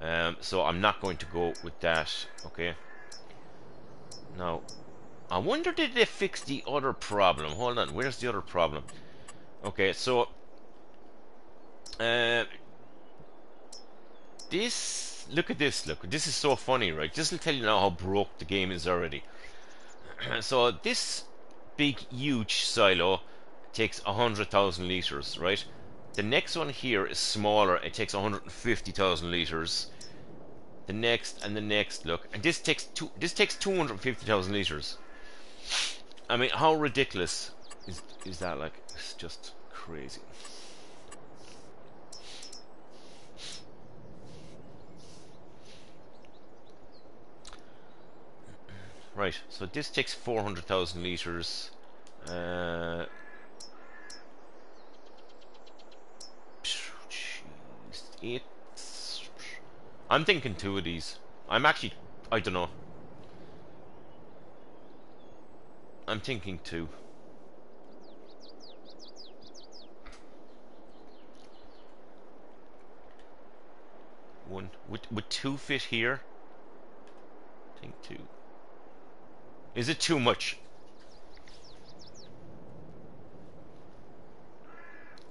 Um, so I'm not going to go with that, okay? Now, I wonder did they fix the other problem? Hold on, where's the other problem? Okay, so uh, this look at this look this is so funny right this will tell you now how broke the game is already so this big huge silo. Takes 100,000 liters right? The next one here is smaller. It takes 150,000 liters. The next and the next look. And this takes two this takes 250,000 liters. I mean how ridiculous is is that? Like it's just crazy Right, so this takes 400,000 litres. Uh, eight. I'm thinking two of these. I'm actually, I don't know. I'm thinking two. One. Would, would two fit here? I think two. Is it too much?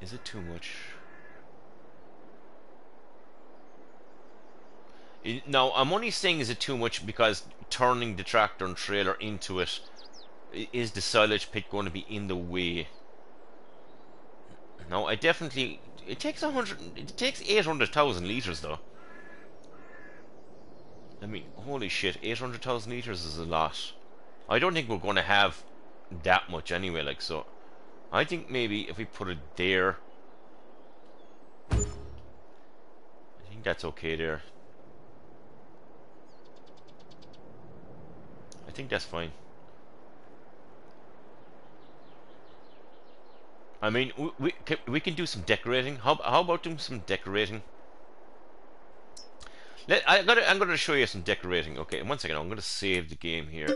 Is it too much? It, now, I'm only saying is it too much because turning the tractor and trailer into it is the silage pit going to be in the way? No, I definitely. It takes a hundred. It takes eight hundred thousand liters though. I mean, holy shit, eight hundred thousand liters is a lot. I don't think we're going to have that much anyway. Like so, I think maybe if we put it there, I think that's okay there. I think that's fine. I mean, we we can, we can do some decorating. How how about doing some decorating? Let I got I'm going to show you some decorating. Okay, one second. I'm going to save the game here.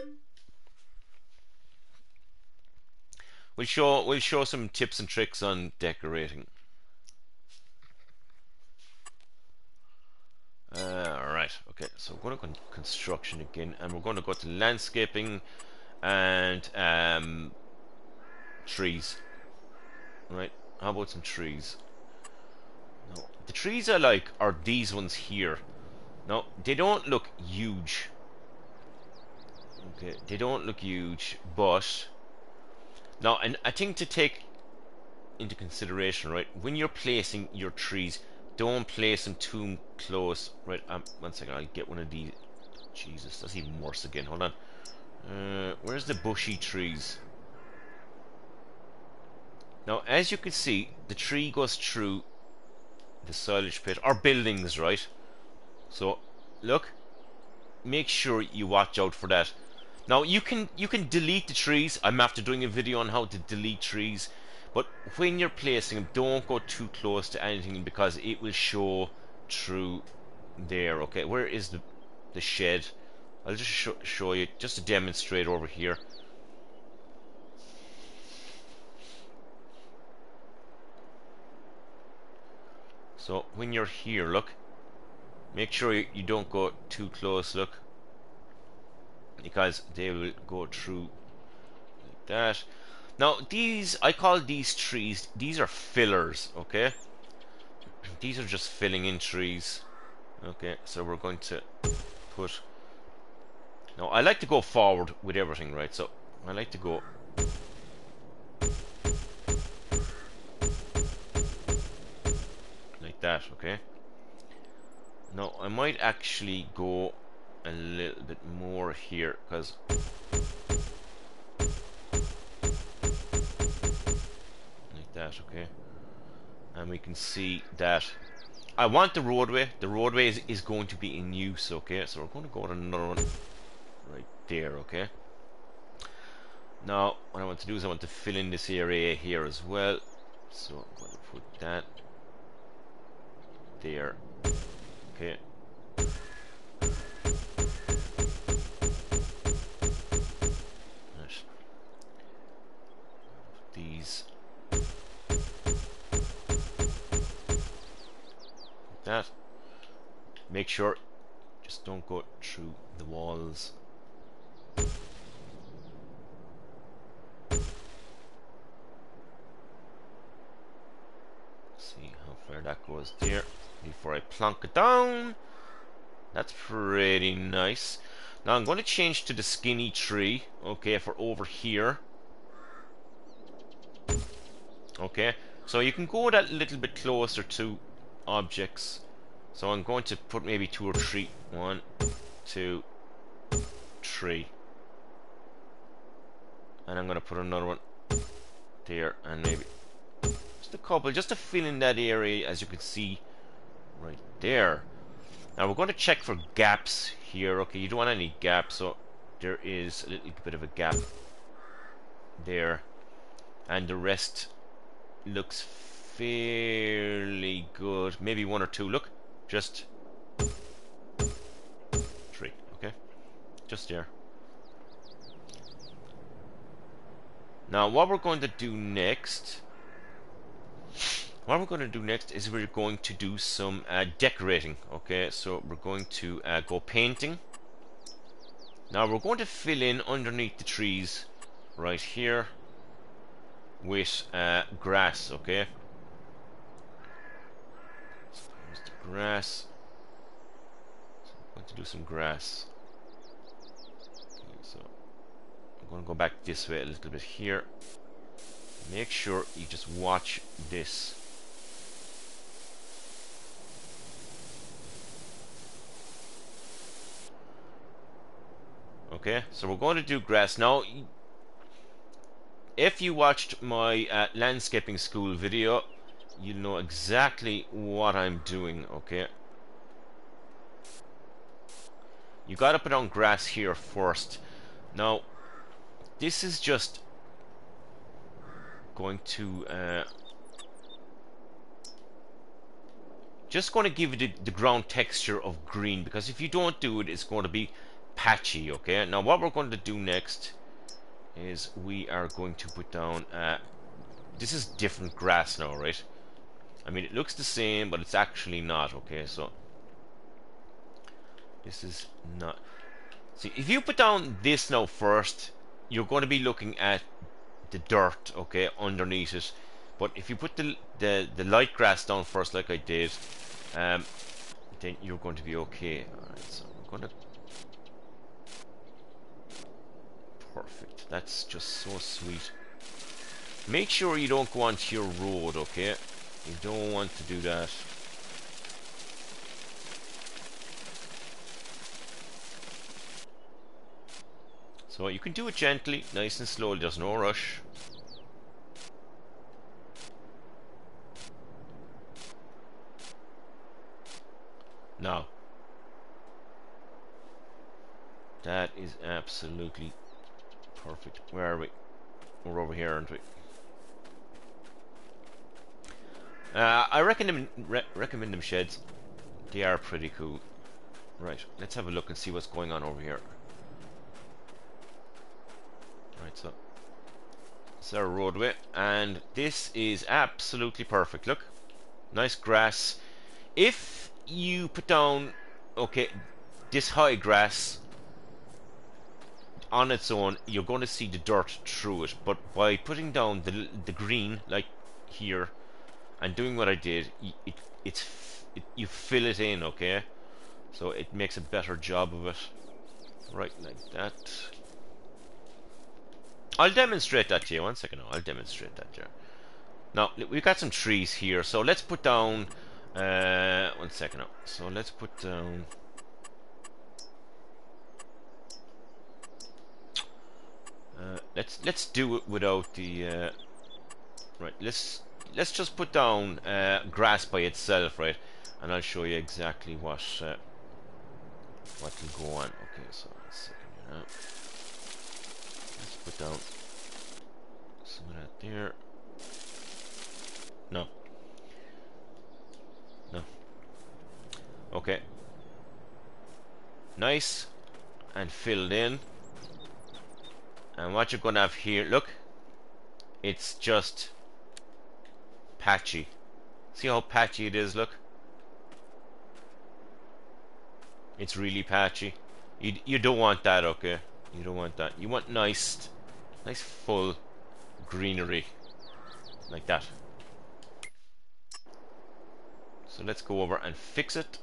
We'll show we'll show some tips and tricks on decorating. Uh, Alright, okay, so we're going to go construction again, and we're going to go to landscaping and um, trees. Right, how about some trees? No, the trees I like are these ones here. No, they don't look huge. Okay, they don't look huge, but now, and I think to take into consideration, right, when you're placing your trees, don't place them too close. Right, um, one second, I'll get one of these. Jesus, that's even worse again. Hold on. Uh, where's the bushy trees? Now, as you can see, the tree goes through the silage pit, or buildings, right? So, look, make sure you watch out for that. Now, you can you can delete the trees. I'm after doing a video on how to delete trees. But when you're placing them, don't go too close to anything because it will show through there. Okay, where is the the shed? I'll just show, show you, just to demonstrate over here. So when you're here, look, make sure you, you don't go too close, look, because they will go through like that. Now these, I call these trees, these are fillers, okay? These are just filling in trees. Okay, so we're going to put... Now I like to go forward with everything, right? So I like to go like that, okay? Now, I might actually go a little bit more here, because... Like that, okay? And we can see that I want the roadway. The roadway is, is going to be in use, okay? So we're going to go to another one right there, okay? Now, what I want to do is I want to fill in this area here as well. So I'm going to put that there. Okay. That. Make sure, just don't go through the walls. see how far that goes there before I plunk it down. That's pretty nice. Now I'm going to change to the skinny tree, okay, for over here. Okay, so you can go that little bit closer to objects. So I'm going to put maybe two or three. One, two, three. And I'm going to put another one there and maybe just a couple, just to fill in that area as you can see right there. Now we're going to check for gaps here. Okay, you don't want any gaps, so there is a little bit of a gap there. And the rest looks fairly good. Maybe one or two. Look, just three. Okay, just there. Now what we're going to do next what we're going to do next is we're going to do some uh, decorating okay so we're going to uh, go painting Now we're going to fill in underneath the trees right here with uh, grass, okay? So there's the grass. So I'm going to do some grass. Okay, so I'm going to go back this way a little bit here. Make sure you just watch this. Okay, so we're going to do grass. Now, if you watched my uh, landscaping school video, you'll know exactly what I'm doing, okay? You gotta put on grass here first. Now, this is just going to uh, just going to give it the, the ground texture of green because if you don't do it it's going to be patchy okay now what we're going to do next is we are going to put down uh, this is different grass now right I mean it looks the same but it's actually not okay? So this is not see if you put down this now first you're going to be looking at the dirt okay underneath it. But if you put the the, the light grass down first like I did um, then you're going to be okay. Alright so I'm going to perfect. That's just so sweet. Make sure you don't go onto your road okay you don't want to do that So you can do it gently, nice and slowly, there's no rush. Now, that is absolutely perfect. Where are we? We're over here, aren't we? Uh, I recommend them, re recommend them sheds. They are pretty cool. Right, let's have a look and see what's going on over here. Right, so it's our roadway, and this is absolutely perfect. Look, nice grass. If you put down, okay, this high grass on its own, you're going to see the dirt through it. But by putting down the the green, like here, and doing what I did, it it's it, you fill it in, okay? So it makes a better job of it. Right, like that. I'll demonstrate that to you. One second now. I'll demonstrate that you. Now, we've got some trees here. So let's put down... Uh, one second now. So let's put down... Uh, let's let's do it without the uh, right. Let's let's just put down uh, grass by itself, right? And I'll show you exactly what uh, what will go on. Okay, so. Let's put down some of that there. No. No. Okay. Nice and filled in. And what you're gonna have here, look, it's just patchy. See how patchy it is, look? It's really patchy. You, you don't want that, okay? You don't want that. You want nice, nice full greenery. Like that. So let's go over and fix it.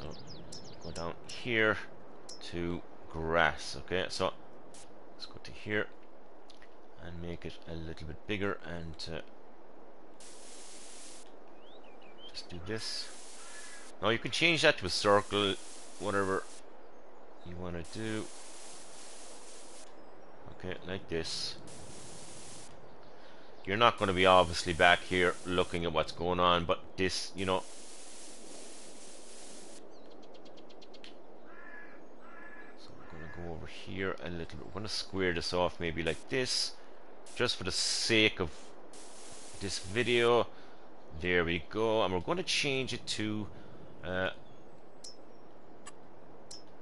So go down here to grass. Okay, so let's go to here and make it a little bit bigger and uh, just do this. Now you can change that to a circle, whatever you want to do. Okay, like this. You're not going to be obviously back here looking at what's going on, but this, you know, so I'm going to over here a little bit. I'm going to square this off maybe like this, just for the sake of this video. There we go, and we're going to change it to uh,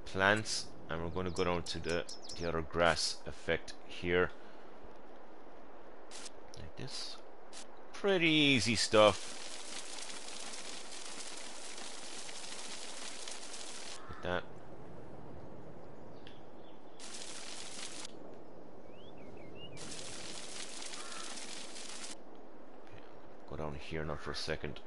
plants and we're going to go down to the, the other grass effect here like this Pretty easy stuff. Like that. Go down here now for a second.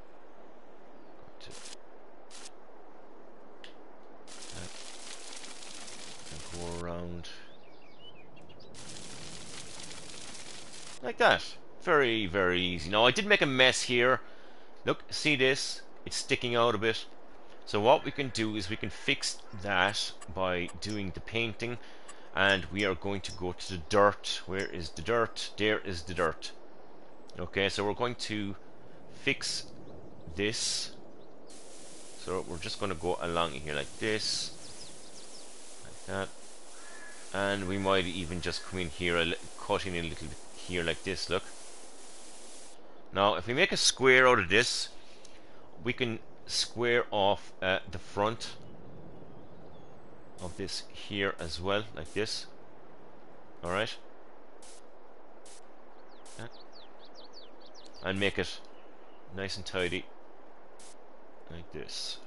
And go around like that. Very, very easy. Now I did make a mess here. Look, see this? It's sticking out a bit. So what we can do is we can fix that by doing the painting and we are going to go to the dirt. Where is the dirt? There is the dirt. Okay, so we're going to fix this. So we're just going to go along here like this, like that, and we might even just come in here, a cut in a little bit here like this. Look. Now, if we make a square out of this, we can square off uh, the front of this here as well, like this. Alright. And make it nice and tidy. Like this.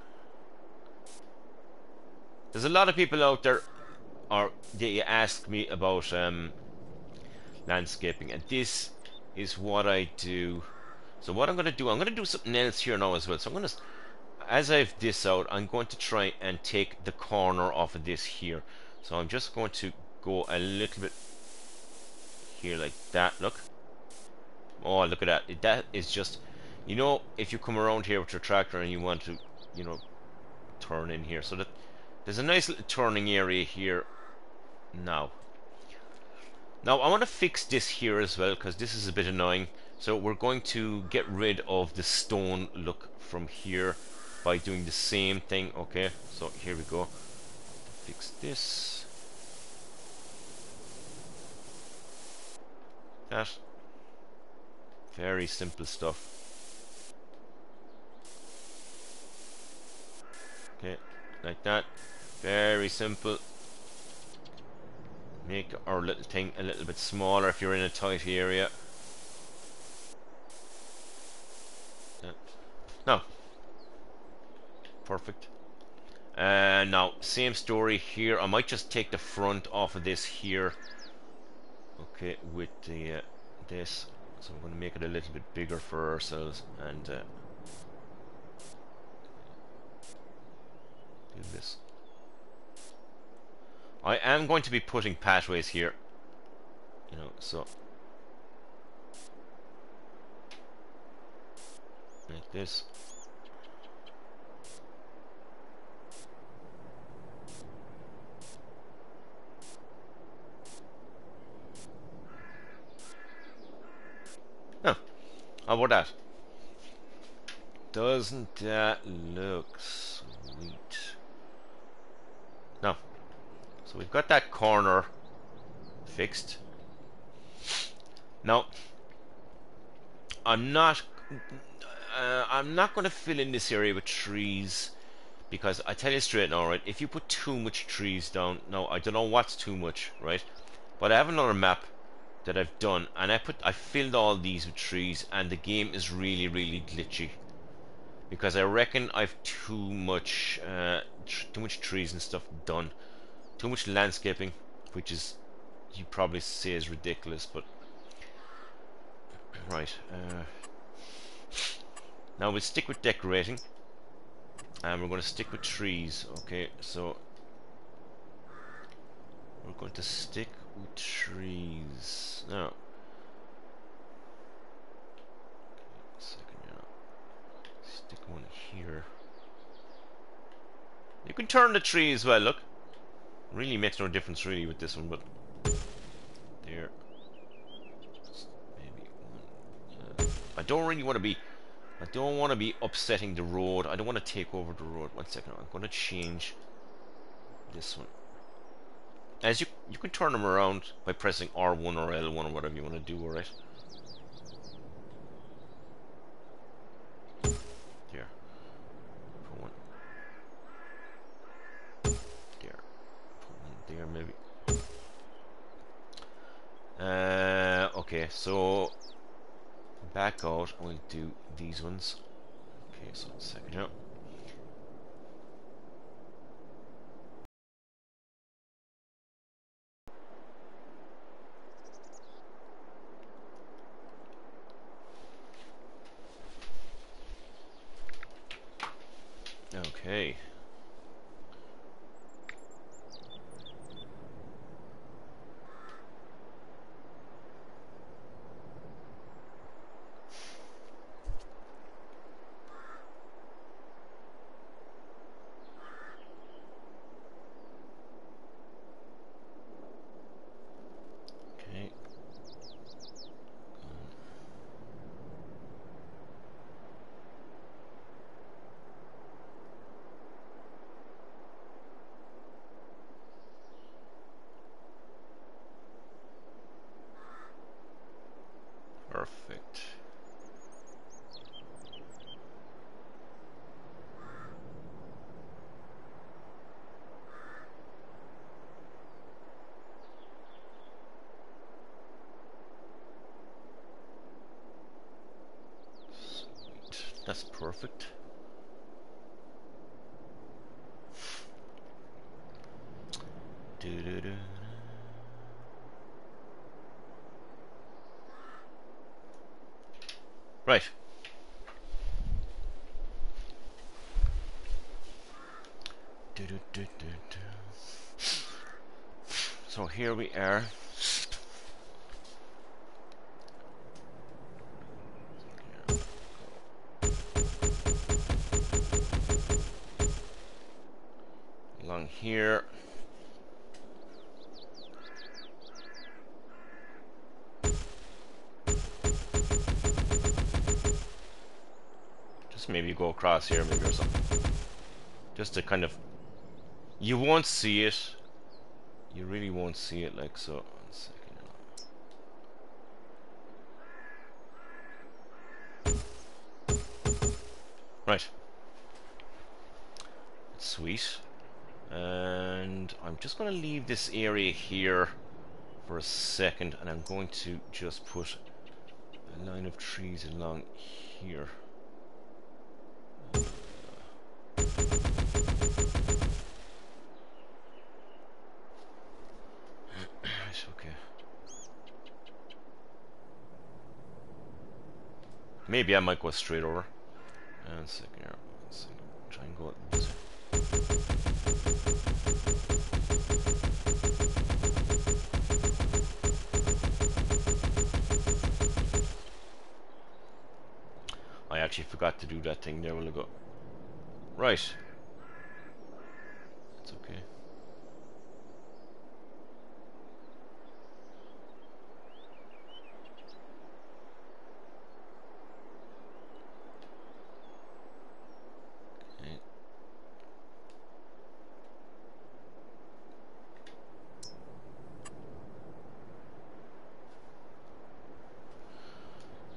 There's a lot of people out there or they ask me about um, landscaping. And this is what I do. So what I'm going to do I'm going to do something else here now as well. So I'm going to as I've this out I'm going to try and take the corner off of this here. So I'm just going to go a little bit here like that. Look oh look at that. That is just you know if you come around here with your tractor and you want to you know turn in here. So that there's a nice little turning area here now. Now I want to fix this here as well because this is a bit annoying. So we're going to get rid of the stone look from here by doing the same thing okay? So here we go. Fix this. That very simple stuff Okay, like that. Very simple. Make our little thing a little bit smaller if you're in a tight area. No. Perfect. Uh, now, same story here. I might just take the front off of this here. Okay, with the uh, this. So I'm going to make it a little bit bigger for ourselves and uh, do this. I am going to be putting pathways here. You know, so like this. Oh, how about that? Doesn't that look sweet? No. So we've got that corner fixed. Now, I'm not uh, I'm not going to fill in this area with trees because I tell you straight now, right? If you put too much trees down, no, I don't know what's too much, right? But I have another map that I've done, and I put I filled all these with trees, and the game is really, really glitchy. Because I reckon I've too much uh, too much trees and stuff done. Too much landscaping which is you probably say is ridiculous but right uh, now we'll stick with decorating and we're going to stick with trees okay so we're going to stick trees now stick one here. You can turn the tree as well, look. Really makes no difference really with this one, but there. Maybe one. Uh, I don't really want to be I don't want to be upsetting the road. I don't want to take over the road. One second, I'm going to change this one. As you you can turn them around by pressing R1 or L1 or whatever you want to do, alright? Here. Here. There. Maybe. Uh, okay, so back out, we'll do these ones. Okay, so second here. Okay. Okay. Perfect. Sweet. That's perfect. Do-do-do. Right. Do-do-do-do-do. So here we are. Along here. Just maybe go across here, maybe or something. Just to kind of. You won't see it. Really won't see it like so. Right. Sweet. And I'm just going to leave this area here for a second and I'm going to just put a line of trees along here. Maybe I might go straight over. And second. One second. Try and go this. I actually forgot to do that thing there while ago. Right. It's okay. Okay.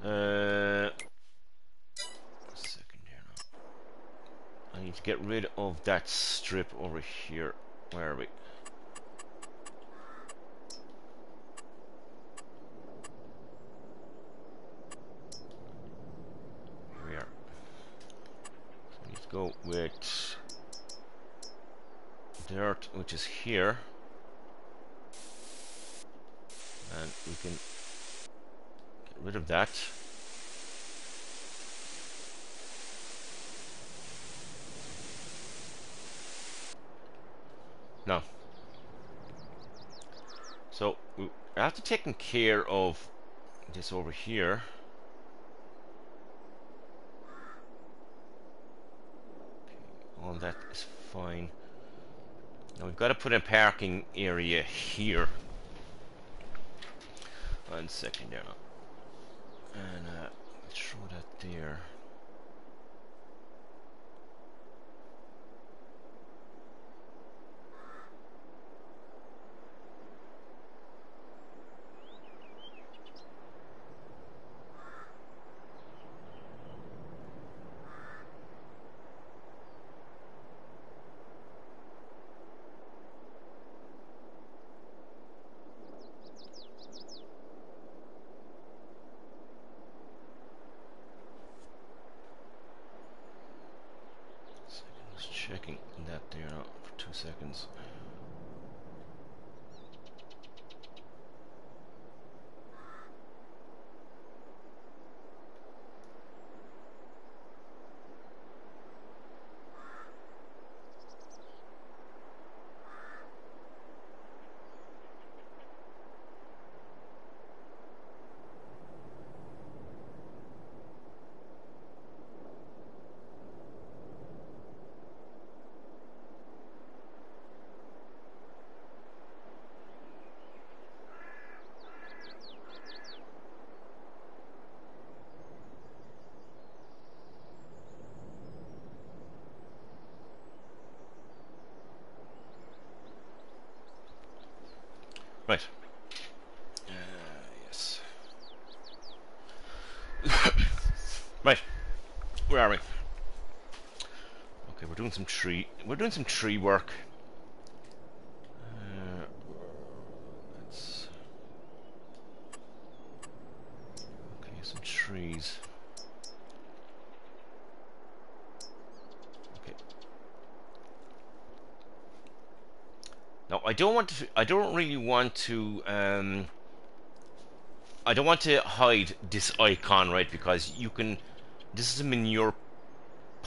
Uh, second here now. I need to get rid that strip over here. Where are we? Here we are. Need go with dirt, which is here. And we can get rid of that. No. So we have to taken care of this over here. All that is fine. Now we've got to put a parking area here. One second there. And uh, throw that there. There for two seconds. Right. Uh, yes. right. Where are we? Okay, we're doing some tree. We're doing some tree work. Uh. Okay, some trees. Okay. Now I don't want to. I don't really want to. Um, I don't want to hide this icon, right? Because you can. This is a manure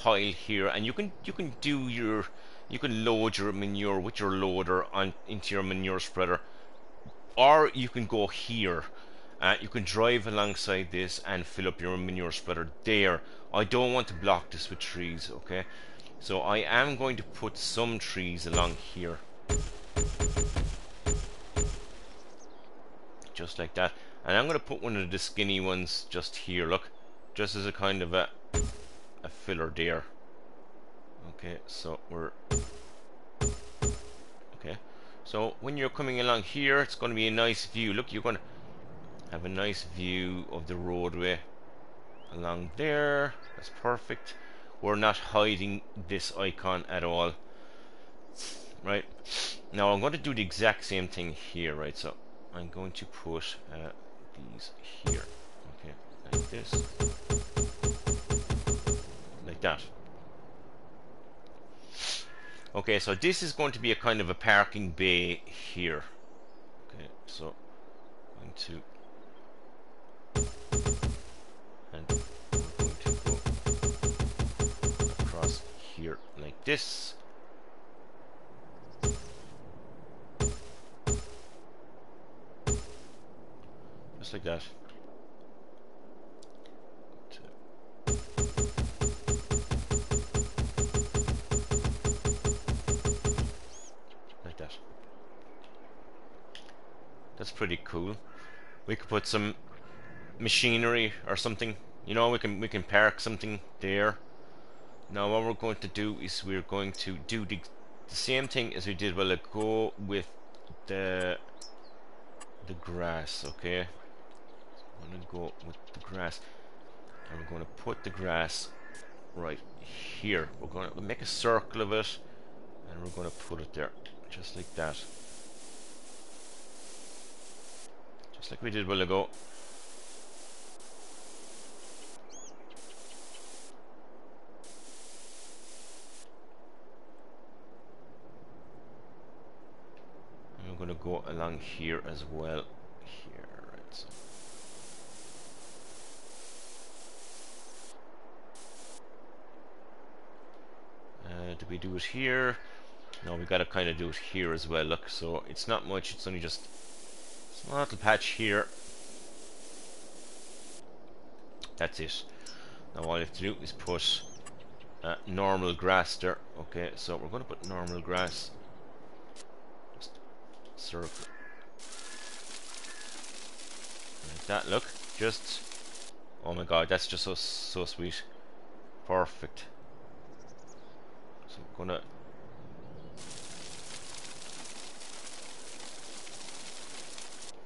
pile here, and you can you can do your you can load your manure with your loader on into your manure spreader, or you can go here. Uh, you can drive alongside this and fill up your manure spreader there. I don't want to block this with trees, okay? So I am going to put some trees along here. Just like that. And I'm going to put one of the skinny ones just here, look. Just as a kind of a, a filler there. Okay, so we're... Okay. So when you're coming along here, it's going to be a nice view. Look, you're going to have a nice view of the roadway along there. That's perfect. We're not hiding this icon at all. Right. Now I'm going to do the exact same thing here, right? So I'm going to put uh, these here. Okay, like this. That. Okay, so this is going to be a kind of a parking bay here. Okay, so going to and I'm going to go across here like this. Just like that. Pretty cool. We could put some machinery or something. You know, we can we can park something there. Now what we're going to do is we're going to do the, the same thing as we did while ago with the the grass, okay? I'm gonna go with the grass. And we're gonna put the grass right here. We're gonna make a circle of it and we're gonna put it there. Just like that. Just like we did a while ago. We're gonna go along here as well. Here, right so. Uh, do we do it here? No, we gotta kind of do it here as well. Look, so it's not much. It's only just a little patch here. That's it. Now all you have to do is put uh, normal grass there. Okay, so we're gonna put normal grass. Just circle. Like that. Look, just. Oh my god, that's just so so sweet. Perfect. So I'm gonna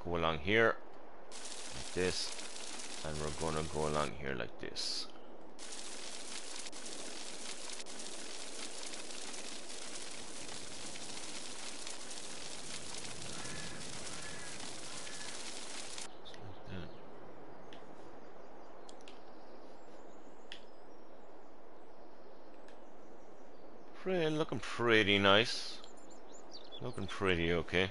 go along here like this and we're gonna go along here like this. Pretty, looking pretty nice. Looking pretty okay.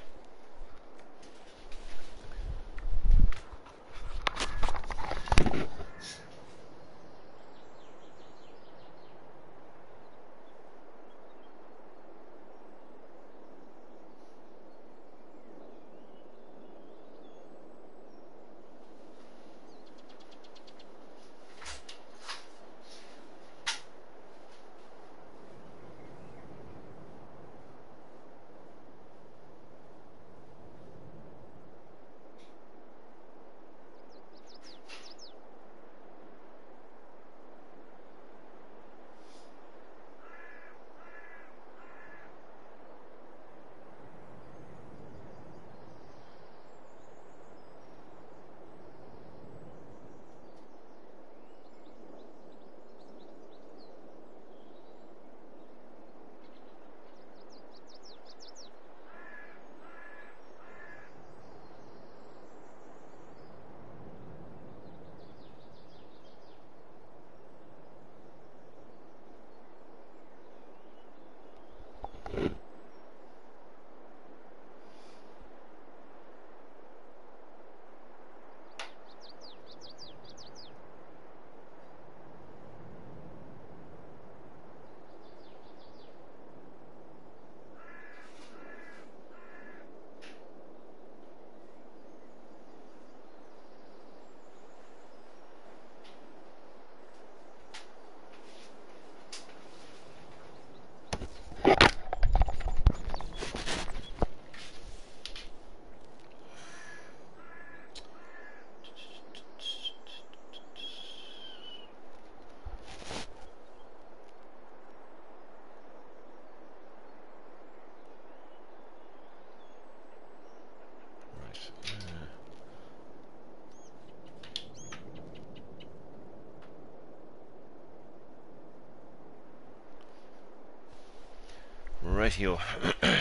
Rightio.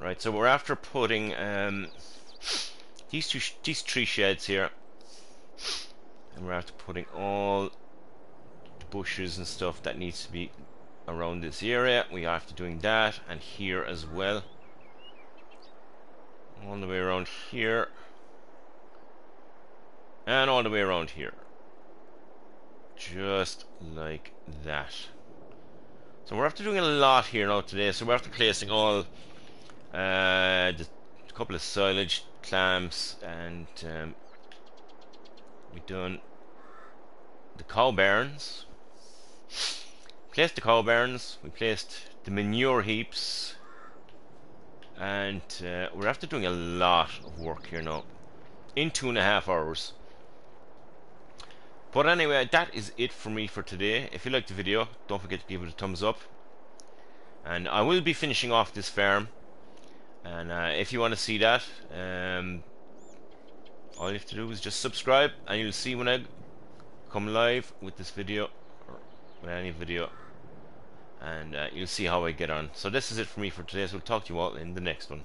right, so we're after putting um, these two, these three sheds here, and we're after putting all the bushes and stuff that needs to be around this area. We are after doing that, and here as well, all the way around here, and all the way around here, just like that. So we're after doing a lot here now today. So we're after placing all uh, the couple of silage clamps and um, we done the cow barns. Placed the cow barns. We placed the manure heaps, and uh, we're after doing a lot of work here now in two and a half hours. But anyway, that is it for me for today. If you liked the video, don't forget to give it a thumbs up. And I will be finishing off this farm. And uh, if you want to see that, um, all you have to do is just subscribe, and you'll see when I come live with this video, or with any video. And uh, you'll see how I get on. So this is it for me for today, so we'll talk to you all in the next one.